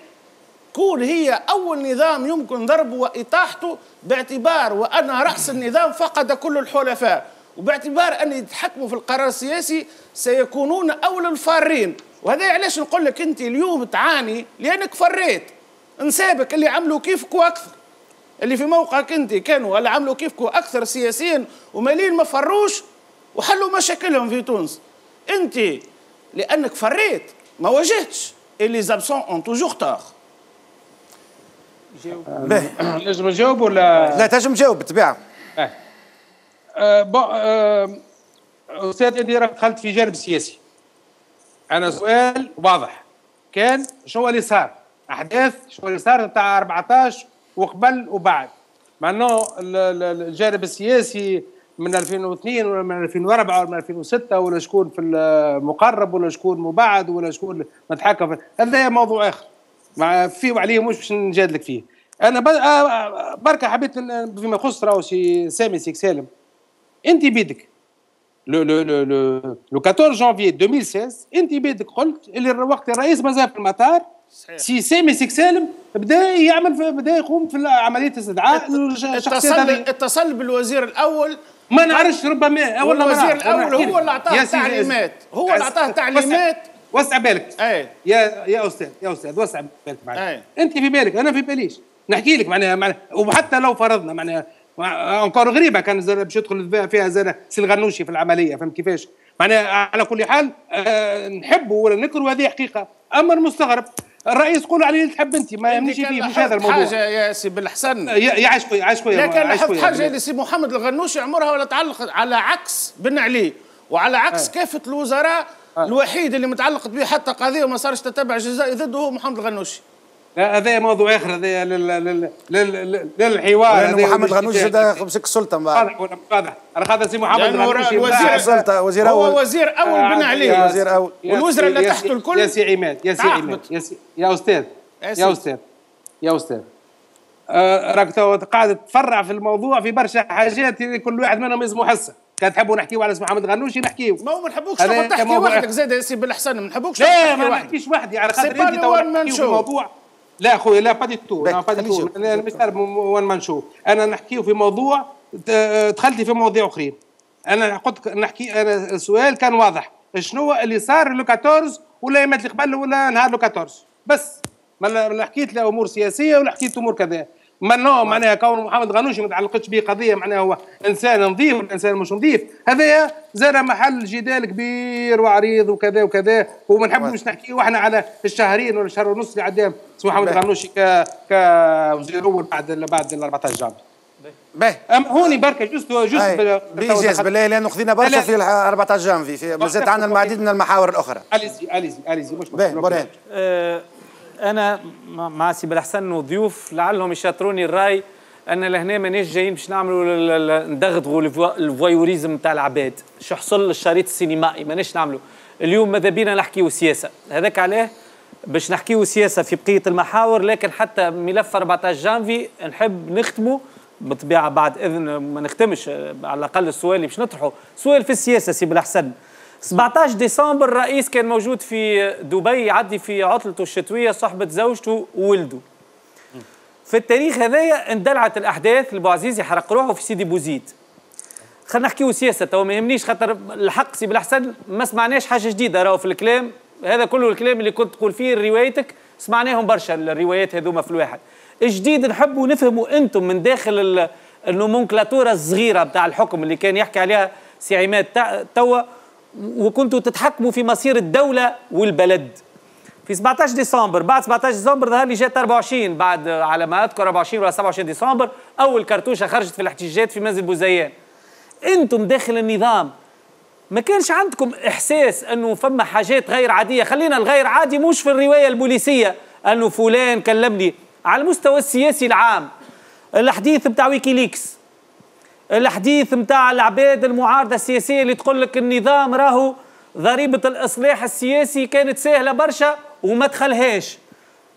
تكون هي أول نظام يمكن ضربه وإطاحته باعتبار وأن رأس النظام فقد كل الحلفاء وباعتبار أن يتحكموا في القرار السياسي سيكونون أول الفارين. وهذا علاش نقول لك انت اليوم تعاني لانك فريت. نسابك اللي عملوا كيفك وأكثر. اللي في موقعك انت كانوا اللي عملوا كيفك وأكثر سياسيا ومالين ما فروش وحلوا مشاكلهم في تونس. انت لأنك فريت ما واجهتش. les absents ont toujours tort نجم نجاوب ولا؟ لا تنجم تجاوب بالطبيعة. آه, آه، bon آه، أستاذ أنت دخلت في جانب سياسي. أنا سؤال واضح. كان شو اللي صار؟ أحداث شو اللي صار بتاع 14 وقبل وبعد. مع إنه الجانب السياسي من 2002 ولا من 2004 ولا من 2006 ولا شكون في المقرب ولا شكون مبعد ولا شكون متحكم. هذا موضوع آخر. مع فيه وعليه مش باش نجادلك فيه. أنا بركة حبيت فيما يخص راهو سامي سيك سالم أنت بيدك. le le le le 14 جانفي 2016 انت بيدك قلت اللي وقت الرئيس مازال في المطار سي سامي سالم بدا يعمل بدا يقوم في عمليه استدعاء اتصل اتصل بالوزير الأول ما نعرفش ربما ولا الوزير الأول هو اللي اعطاه تعليمات هو اللي اعطاه تعليمات وسع بالك اي يا يا أستاذ يا أستاذ وسع بالك معنا انت في بالك أنا في باليش نحكي لك معناها معناها وحتى لو فرضنا معناها encore غريبة كان باش يدخل فيها زي سي الغنوشي في العملية فهمت كيفاش؟ معناها على كل حال آه نحبه ولا نكره هذه حقيقة أما المستغرب الرئيس قول عليه اللي تحب أنت ما يمنيش فيه مش هذا الموضوع حاجة يا سي بالحسن يا عايش خويا عايش خويا لكن لاحظت حاجة لسي محمد الغنوشي عمرها ولا تعلق على عكس بن علي وعلى عكس آه. كافه الوزراء آه. الوحيد اللي متعلقت به حتى قضية وما صارش تتبع جزائي ضده هو محمد الغنوشي هذا موضوع آخر هذا للحوار لأنه محمد غنوش هذا مسك السلطه واضح واضح أنا هذا سي محمد غنوش وزير السلطه وزير أول. هو وزير أول بن عليه. وزير أول. والوزراء اللي تحته الكل. يا سي عماد يا سي عماد يا, أستاذ يا أستاذ يا أستاذ. آه راك قاعد تفرع في الموضوع في برشا حاجات كل واحد منهم اسمه حصة. كان تحبوا نحكيوا على اسم محمد غنوشي نحكيو. ما هو ما نحبوكش تحكي وحدك زاد يا سي بالحسن ما نحبوكش لا ما نحكيش وحدي على خاطر أنت تو في موضوع لا خويا لا pas du tout لا pas du tout أنا مش one man show أنا نحكيو في موضوع دخلتي في مواضيع أخرين. أنا قلت نحكي أنا السؤال كان واضح. شنو اللي صار le 14 ولا يمات اللي قبل ولا نهار le 14 بس. ما حكيت لا امور سياسية ولا حكيت أمور كذا. ما معناها كون محمد غنوشي ما تعلقتش به قضية معناها هو إنسان نظيف ولا إنسان مش نظيف. هذا زاد محل جدال كبير وعريض وكذا وكذا وما نحبوش نحكي وإحنا على الشهرين ولا الشهر ونص اللي عداهم محمد غنوشي ك كوزير اول بعد بعد ال 14 جانفي باهي. هوني بركة juste juste بإيجاز بالله لأنه خذينا برشا في 14 جانفي في مازالت عندنا العديد من المحاور الأخرى. allez-y allez-y allez-y مش باهي أنا مع سي بالحسن وضيوف لعلهم يشاطروني الرأي أن لهنا ماناش جايين باش نعملوا ندغدغوا ال voyeurisme تاع العباد. شو حصل؟ للشريط السينمائي ماناش نعملوا. اليوم ماذا بينا نحكيو سياسة. هذاك علاه باش نحكيو سياسة في بقية المحاور لكن حتى ملف 14 جانفي نحب نختمه بالطبيعه بعد إذن ما نختمش. على الأقل السؤال اللي باش نطرحه. سؤال في السياسة سي بالحسن 17 ديسمبر الرئيس كان موجود في دبي يعدي في عطلته الشتوية صحبه زوجته وولده. في التاريخ هذايا اندلعت الأحداث عزيز يحرق روحه في سيدي بوزيد. خلينا نحكيو سياسة تو ما يهمنيش خاطر الحق سي بالأحسن ما سمعناش حاجة جديدة راهو في الكلام. هذا كله الكلام اللي كنت تقول فيه روايتك سمعناهم برشا الروايات هذوما في الواحد. الجديد نحبوا نفهموا أنتم من داخل ال nomenklatura الصغيرة بتاع الحكم اللي كان يحكي عليها سي عماد توا وكنتوا تتحكموا في مصير الدولة والبلد. في 17 ديسمبر بعد 17 ديسمبر ظهر لي جات 24 بعد على ما أذكر 24 ولا 27 ديسمبر أول كرتوشة خرجت في الاحتجاجات في منزل بوزيان. أنتم داخل النظام ما كانش عندكم إحساس أنه فما حاجات غير عادية؟ خلينا الغير عادي مش في الرواية البوليسية. أنه فلان كلمني على المستوى السياسي العام الحديث بتاع ويكيليكس. الحديث نتاع العباد المعارضه السياسية اللي تقول لك النظام راهو ضريبة الإصلاح السياسي كانت سهلة برشا وما دخلهاش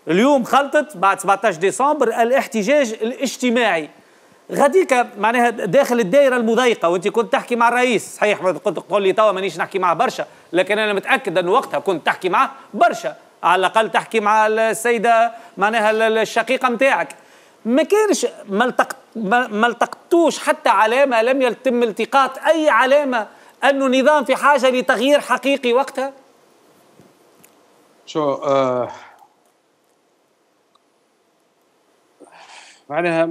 اليوم خلطت بعد 17 ديسمبر الاحتجاج الاجتماعي. غاديك معناها داخل الدائره المضيقة وانت كنت تحكي مع الرئيس صحيح كنت تقول لي توا مانيش نحكي معه برشا لكن أنا متأكد انه وقتها كنت تحكي معه برشا. على الأقل تحكي مع السيدة معناها الشقيقة نتاعك ما كانش ما التقطوش حتى علامة لم يتم التقاط أي علامة انه النظام في حاجة لتغيير حقيقي وقتها؟ شو آه معناها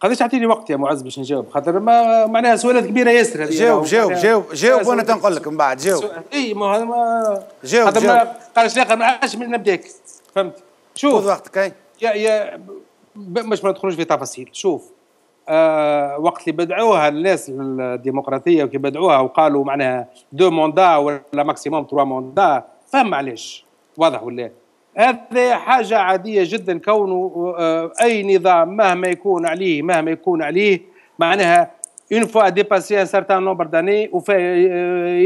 قداش تعطيني وقت يا معز باش نجاوب؟ خاطر ما معناها سؤالات كبيرة ياسر هذه. جاوب جاوب جاوب جاوب وأنا تنقول لك من بعد جاوب. إي ما هذا ما جاوب جاوب. قالش لا ما عادش من نبداك فهمت؟ شوف. خذ وقتك يا يا مش ما ندخلوش في تفاصيل. شوف آه وقت اللي بدعوها الناس الديمقراطية وكي بدعوها وقالوا معناها deux mandats ولا maximum trois mandats فهم علاش واضح ولا؟ هذا حاجة عادية جدا كونه آه أي نظام مهما يكون عليه مهما يكون عليه معناها une fois dépassé un certain nombre d'années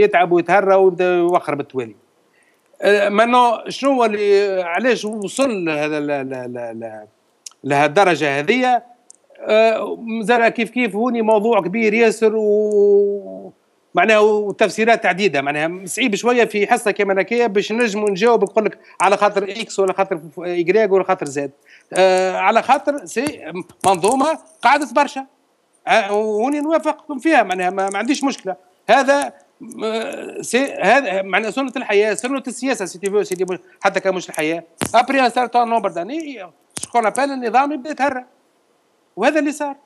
يتعب ويتهرى ويبدأ يوخر بالتوالي. مانو شنو اللي علاش وصل لهذا لهالدرجه هذه؟ زرع كيف كيف هوني موضوع كبير ياسر و معناها وتفسيرات عديدة معناها صعيب شوية في حصة كما هكايا باش نجموا نجاوب نقول لك على خاطر x ولا خاطر ايكغيك ولا خاطر z. آه على خاطر c'est منظومة قاعدة برشا. آه وني نوافقكم فيها معناها ما, عنديش مشكلة. هذا هذا معنى سنة الحياة سنة السياسة سيدي سيدي حتى كان مش الحياة après un certain nombre d'années ce qu'on appelle النظام يبدا يتهرى وهذا اللي صار.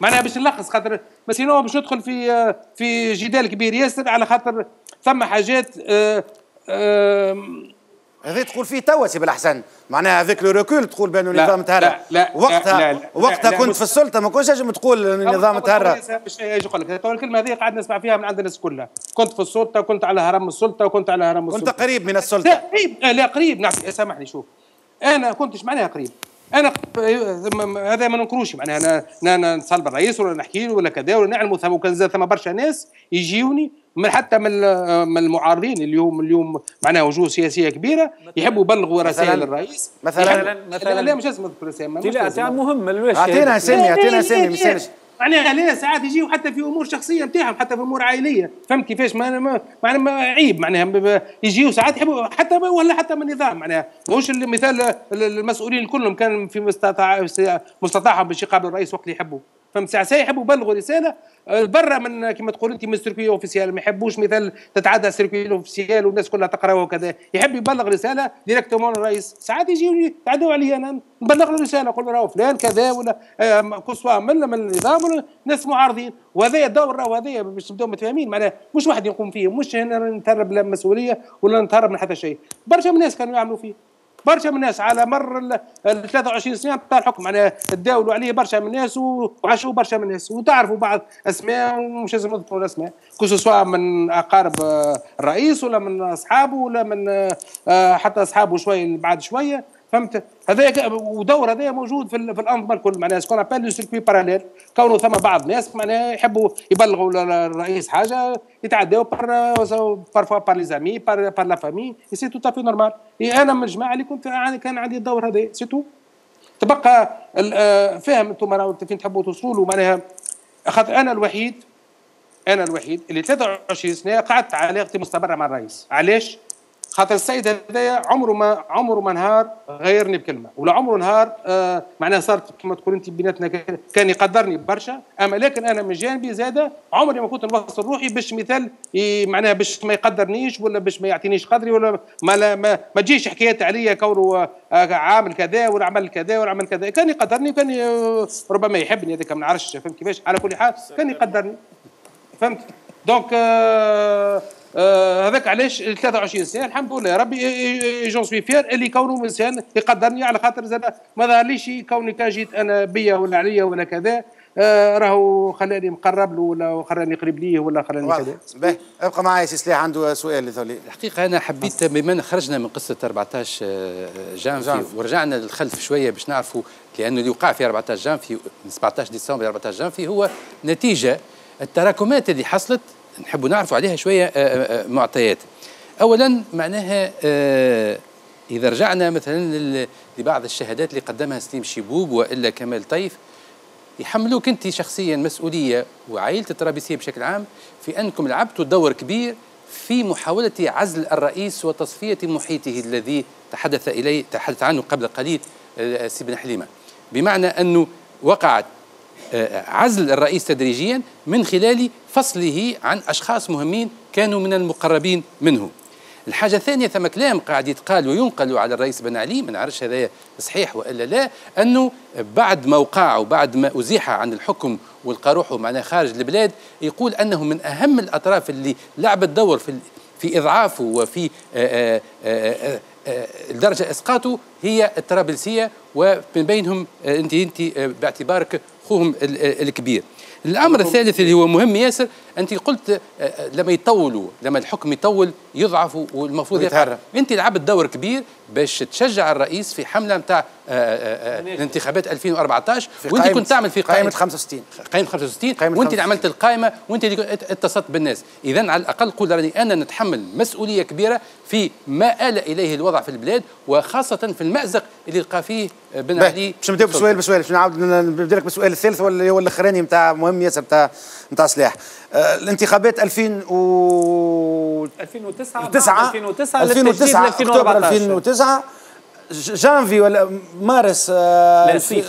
معناها باش نلخص خاطر mais sinon باش ندخل في في جدال كبير. ياسر على خاطر ثم حاجات آه آه هذا تقول فيه توا سي بالأحسن. معناها هذاك le recul تقول بانه النظام تهرى لا وقتها لا لا وقتها لا كنت في السلطة ما كنتش نجم تقول النظام تهرى باش يجي يقول لك. الكلمة هذه قاعد نسمع فيها من عند الناس كلها. كنت في السلطة كنت على هرم السلطة وكنت على هرم السلطة. كنت قريب من السلطة. قريب لا قريب نعم سامحني شوف. أنا كنتش معناها قريب؟ أنا هذا ما ننكروش معناها أنا أنا نصلب الرئيس ولا نحكي له ولا كذا ولا نعلموا ثم وكان ثم برشا ناس يجيوني من حتى من من المعارضين اليوم اليوم معناها وجوه سياسية كبيرة يحبوا يبلغوا رسائل للرئيس مثلا مثلا لا مش لازم اذكر رسائل لا مهم أعطينا اسامي أعطينا اسامي مثال معناها ليه ساعات يجيو حتى في أمور شخصية نتاعهم حتى في أمور عائلية. فهمت كيفاش؟ ما معناها عيب معناها يجيو ساعات يحبوا حتى ولا حتى من النظام معناها مش المثال المسؤولين كلهم كان في مستطاع مستطاعهم باش يقابلوا الرئيس وقت اللي يحبوا. فهمت ساعة؟ يحبوا يبلغوا رساله برا من كما تقول انت من ال circuit officiel ما يحبوش مثال تتعدى ال circuit officiel والناس كلها تقرأ وكذا. يحب يبلغ رسالة directement للرئيس. ساعات يجيو يتعدوا علي أنا نبلغ له رسالة. نقول له فلان كذا ولا كسوا من من النظام ناس معارضين. وهذا الدور راهو هذايا باش نبداو متفاهمين. معناها مش واحد يقوم فيه مش هنا نتهرب لا مسؤوليه ولا نتهرب من حتى شيء. برشا من الناس كانوا يعملوا فيه. برشا من الناس. على مر ال 23 سنة تاع الحكم. معناها تداولوا عليه برشا من الناس وعاشوا برشا من الناس. وتعرفوا بعض أسماء ومش لازم نذكروا الأسماء. سواء من أقارب الرئيس ولا من أصحابه ولا من آه، حتى أصحابه شوية بعد شوية. فهمت؟ هذا ودور هذا موجود في, في الأنظمة الكل. معناها ce qu'on appelle le circuit parallèle كونه ثم بعض الناس معناها يحبوا يبلغوا للرئيس حاجة يتعداو par parfois par les amis par par la famille c'est tout à fait normal أنا من الجماعة اللي كنت كان عندي الدور هذا c'est tout تبقى آه، فاهم أنتم فين تحبوا توصلوا له. معناها خاطر أنا الوحيد أنا الوحيد اللي 23 سنة قعدت علاقتي مستمرة مع الرئيس. علاش؟ خاطر السيد هذايا عمره ما عمره ما نهار غيرني بكلمة. ولا عمره نهار آه معناها صارت كما تقول انت بيناتنا كان يقدرني برشا. أما لكن أنا من جانبي زاده عمري ما كنت نوصل روحي باش مثال معناها باش ما يقدرنيش ولا باش ما يعطينيش قدري ولا ما لا ما, ما تجيش حكايات عليا كونه آه عامل كذا ولا عمل كذا ولا عمل كذا. كان يقدرني وكان ربما يحبني هذاك ما نعرفش فهمت كيفاش؟ على كل حال كان يقدرني. فهمت؟ donc آه آه هذاك علاش 23 سنة الحمد لله. يا ربي j'en suis fier اللي كونه انسان يقدرني على خاطر زاد ما ظهرليش كوني كان جيت أنا بيا ولا عليا ولا كذا آه راهو خلاني مقرب له ولا خلاني قريب ليه ولا خلاني كذا. باهي. ابقى معايا سي سلاح عنده سؤال لثولي الحقيقة أنا حبيت بما خرجنا من قصة 14 آه، جانفي. ورجعنا للخلف شوية باش نعرفوا لأنه اللي وقع في 14 جانفي 17 ديسمبر 14 جانفي هو نتيجة التراكمات اللي حصلت نحب نعرف عليها شوية آه، آه، آه، معطيات. أولا معناها إذا رجعنا مثلا لبعض الشهادات اللي قدمها سليم شيبوب وإلا كمال طيف يحملوك أنت شخصيا مسؤولية وعائلة الترابيسية بشكل عام في أنكم لعبتوا دور كبير في محاولة عزل الرئيس وتصفية محيطه الذي تحدث إليه تحدث عنه قبل قليل سي بن حليمة. بمعنى أنه وقعت عزل الرئيس تدريجيا من خلال فصله عن أشخاص مهمين كانوا من المقربين منه. الحاجة الثانية ثم كلام قاعد يتقال وينقل على الرئيس بن علي ما نعرفش هذا صحيح وإلا لا أنه بعد ما وقع وبعد ما أزيح عن الحكم والقى روحه معناه خارج البلاد يقول أنه من أهم الأطراف اللي لعبت دور في في إضعافه وفي آآ آآ آآ لدرجة إسقاطه هي الطرابلسية ومن بينهم أنت أنت باعتبارك أخوهم الكبير. الأمر الثالث اللي هو مهم ياسر انت قلت آه، آه، لما يطولوا لما الحكم يطول يضعفوا والمفروض يتهرب انت لعبت دور كبير باش تشجع الرئيس في حملة نتاع آه، الانتخابات 2014 وانت كنت تعمل في قائمه 65 قائمة 65 وانت اللي عملت القائمة. وانت اللي اتصلت بالناس. اذا على الأقل قول رأني أنا نتحمل مسؤولية كبيرة في ما آل إليه الوضع في البلاد وخاصة في المأزق اللي لقى فيه بن علي باش نبداو بسؤال بسؤال باش نعاود نبدأ لك بالسؤال الثالث ولا هو الأخراني نتاع مهم ياسر نتاع نتاع سلاح الانتخابات 2000 و 2009 2009 2009 أكتوبر 2009 جانفي ولا مارس آه في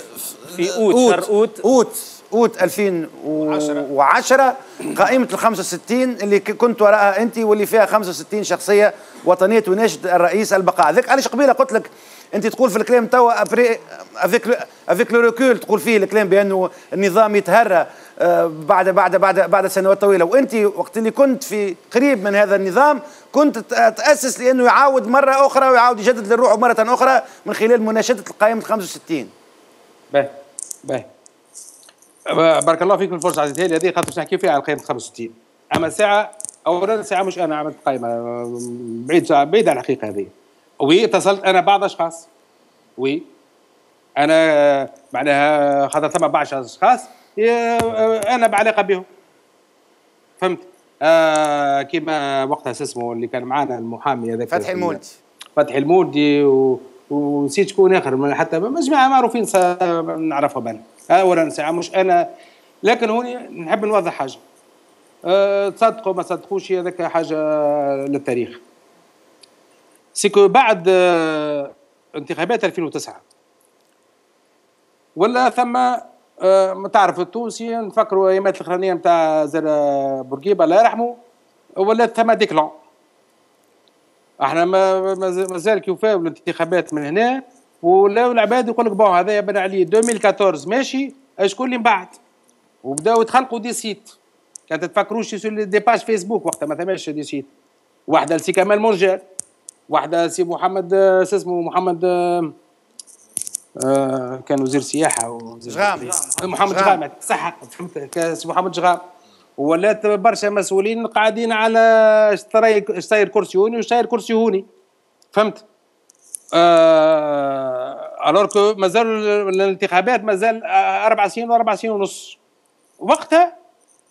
في أوت شهر أوت. أوت أوت 2010 قائمة ال 65 اللي كنت وراءها أنت واللي فيها 65 شخصية وطنية تناشد الرئيس البقاء. ذاك علاش قبيلة قلت لك أنت تقول في الكلام توا après avec avec le recul تقول فيه الكلام بأنه النظام يتهرى. بعد بعد بعد بعد سنوات طويلة. وانت وقت اللي كنت في قريب من هذا النظام كنت تأسس لأنه يعاود مرة أخرى ويعاود يجدد للروح مرة أخرى من خلال مناشدة القائمة 65 باهي باهي. بارك الله فيكم الفرصة عزيزتي هذه خاطر نحكي فيها على قائمه 65 أما الساعة اولا الساعة مش أنا عملت قائمة. بعيد بعيد عن الحقيقة هذه. وي اتصلت أنا بعض أشخاص. وي أنا معناها خاطر ثم بعض أشخاص. أنا بعلاقة بهم. فهمت؟ آه كما وقتها اسمه اللي كان معنا المحامي هذاك فتحي المولدي فتحي المولدي و... ونسيت شكون آخر حتى جماعة معروفين نعرفهم أنا. اولا ساعه مش أنا. لكن هوني نحب نوضح حاجة. أه تصدقوا ما تصدقوش هذاك حاجة للتاريخ. سيكو بعد أه انتخابات 2009 ولا ثم ما تعرف التونسي نفكروا أيامات الأخرانية نتاع زر بورقيبة الله يرحمه ولا ثم des clans أحنا ما مازال كيوفاو الانتخابات من هنا ولاو العباد يقول لك bon هذا بن علي 2014 ماشي؟ شكون اللي من بعد؟ وبداو يتخلقوا des sites. كانت تفكروش des pages Facebook وقتها ما ثماش des sites. واحدة لسي كمال مرجان واحدة سي محمد اسمه محمد آه كان وزير سياحة جغام. محمد جغام صح محمد جغام. ولات برشا مسؤولين قاعدين على اش صاير كرسيوني وش صاير كرسيوني فهمت؟ آه الور كو مازال الانتخابات مازال أربع سنين واربع سنين ونص وقتها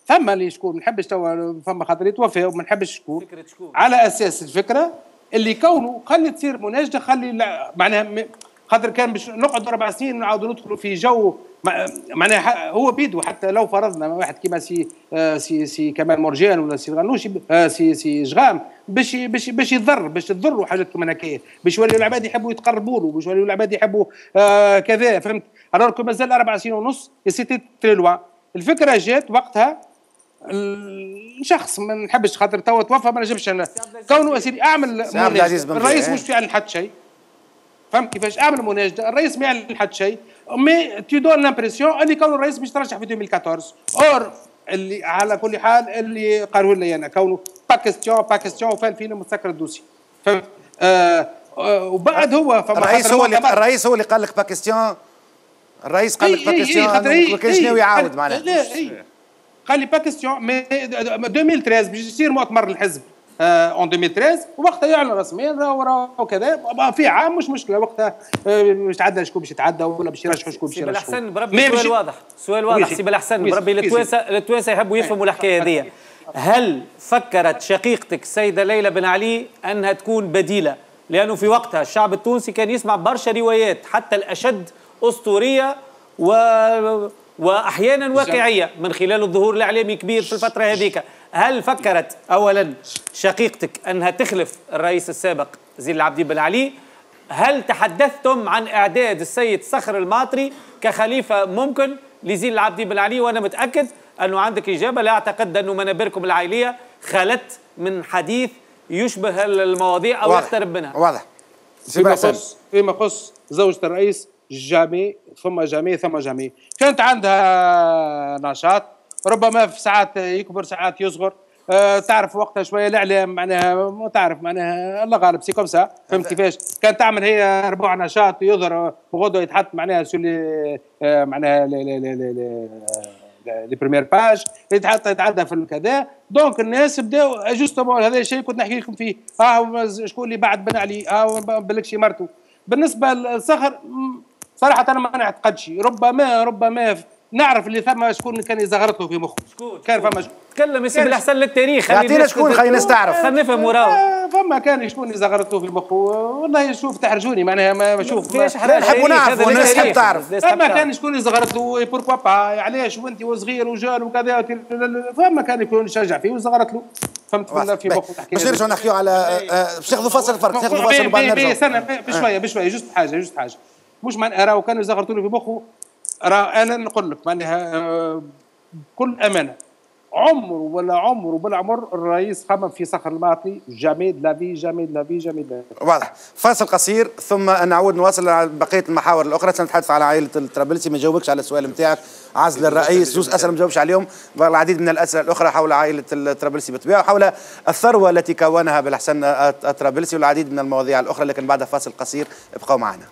ثم اللي شكون ما نحبش توا فما خاطر يتوفى وما نحبش شكون على أساس الفكرة اللي كونه خلي تصير مناجدة خلي معناها خاطر كان باش نقعد أربع سنين نعاودوا ندخلوا في جو معناها هو بيدو حتى لو فرضنا واحد كيما سي آه سي سي كمال مرجان ولا سي غنوشي آه سي سي جغام باش باش باش يضر باش تضروا حاجات كيما هكايا باش يوليو العباد يحبوا يتقربوا له باش يوليو العباد يحبوا آه كذا فهمت؟ alors que مازال أربع سنين ونص c'était très loin الفكرة جات وقتها شخص ما نحبش خاطر توا توفى ما نجمش كونه اسيدي أعمل الرئيس مش يعلن حد شيء. فهمت كيفاش؟ أعمل مناشدة. الرئيس ما يعلن حد شيء. mais tout donne l'impression اللي كون الرئيس باش يترشح في 2014 or اللي على كل حال اللي قالوا لي أنا. كونه pas question pas question وفان فينا مسكر ال dossier فهمت؟ آه آه وبعد هو فما الرئيس هو اللي الرئيس هو اللي قال لك باكستيون الرئيس قال لك pas question ما كانش ناوي يعاود معناها. قال لي با كيستيون مي 2013 باش يصير مؤتمر الحزب. en 2013 وقتها يعلن رسميا راهو كذا. في عام مش مشكلة وقتها باش يتعدى شكون باش يتعدى ولا باش يرشحوا شكون باش يرشحوا بالأحسن بربي سؤال واضح. سؤال واضح سي بالأحسن بربي التوانسه التوانسه يحبوا يفهموا الحكاية هذه هل فكرت شقيقتك السيده ليلى بن علي أنها تكون بديلة؟ لأنه في وقتها الشعب التونسي كان يسمع برشا روايات حتى الأشد أسطورية و واحيانا واقعية من خلال الظهور الإعلامي كبير في الفترة هذيك. هل فكرت اولا شقيقتك أنها تخلف الرئيس السابق زين العابدين بن علي؟ هل تحدثتم عن إعداد السيد صخر الماطري كخليفة ممكن لزين العابدين بن علي؟ وأنا متأكد أنه عندك إجابة. لا أعتقد انه منابركم العائلية خلت من حديث يشبه المواضيع أو يقترب منها. واضح. فيما يخص فيما يخص زوجة الرئيس جامي ثم جامي ثم جامي. كانت عندها نشاط. ربما في ساعات يكبر ساعات يصغر. أه تعرف وقتها شوية الاعلام معناها ما تعرف معناها الله غالب c'est comme ça فهمت كيفاش؟ كانت تعمل هي ربع نشاط يظهر بغدوه يتحط معناها سو أه معناها les premières pages يتحط يتعدى في الكذا. donc الناس بداوا justement هذا الشيء كنت نحكي لكم فيه. ها شكون اللي بعد بن علي ها بالكشي مرته بالنسبة للصخر صراحة أنا ما نعتقدش. ربما ربما نعرف اللي ثم شكون كان يزغرط له في مخه. شكون؟ كان فما شكون؟ تكلم اسم الأحسن للتاريخ. يعطينا شكون خلينا نستعرف. خلينا نفهم وراه. فما كان شكون يزغرط له في مخه. والله شوف تحرجوني معناها ما شوف. نحبوا نعرفوا الناس تحب تعرف. فما كان شكون يزغرط له بوركوا با علاش وأنت وصغير وجار وكذا فما كان يكون يشجع فيه ويزغرط له فهمت في مخه؟ تحكي باش نرجعوا نحكيو على باش ناخذوا فصل الفرق ناخذوا فصل وبعد نرجعوا. بشويه بشويه juste حاجة juste حاجة مش معناها راهو كانوا يزغرطوا له في مخه أنا نقول لك معناها بكل امانه عمره ولا عمره بالعمر الرئيس خمم في صخر الماطي جامي لافي جامي لافي جامي واضح. فاصل قصير ثم نعود نواصل على بقية المحاور الأخرى. سنتحدث على عائلة الطرابلسي ما جاوبكش على السؤال نتاعك. عزل الرئيس جزء اسئله ما جاوبش عليهم. والعديد من الأسئلة الأخرى حول عائلة الطرابلسي بالطبيعه وحول الثروة التي كونها بالحسن الطرابلسي والعديد من المواضيع الأخرى. لكن بعد فاصل قصير ابقوا معنا.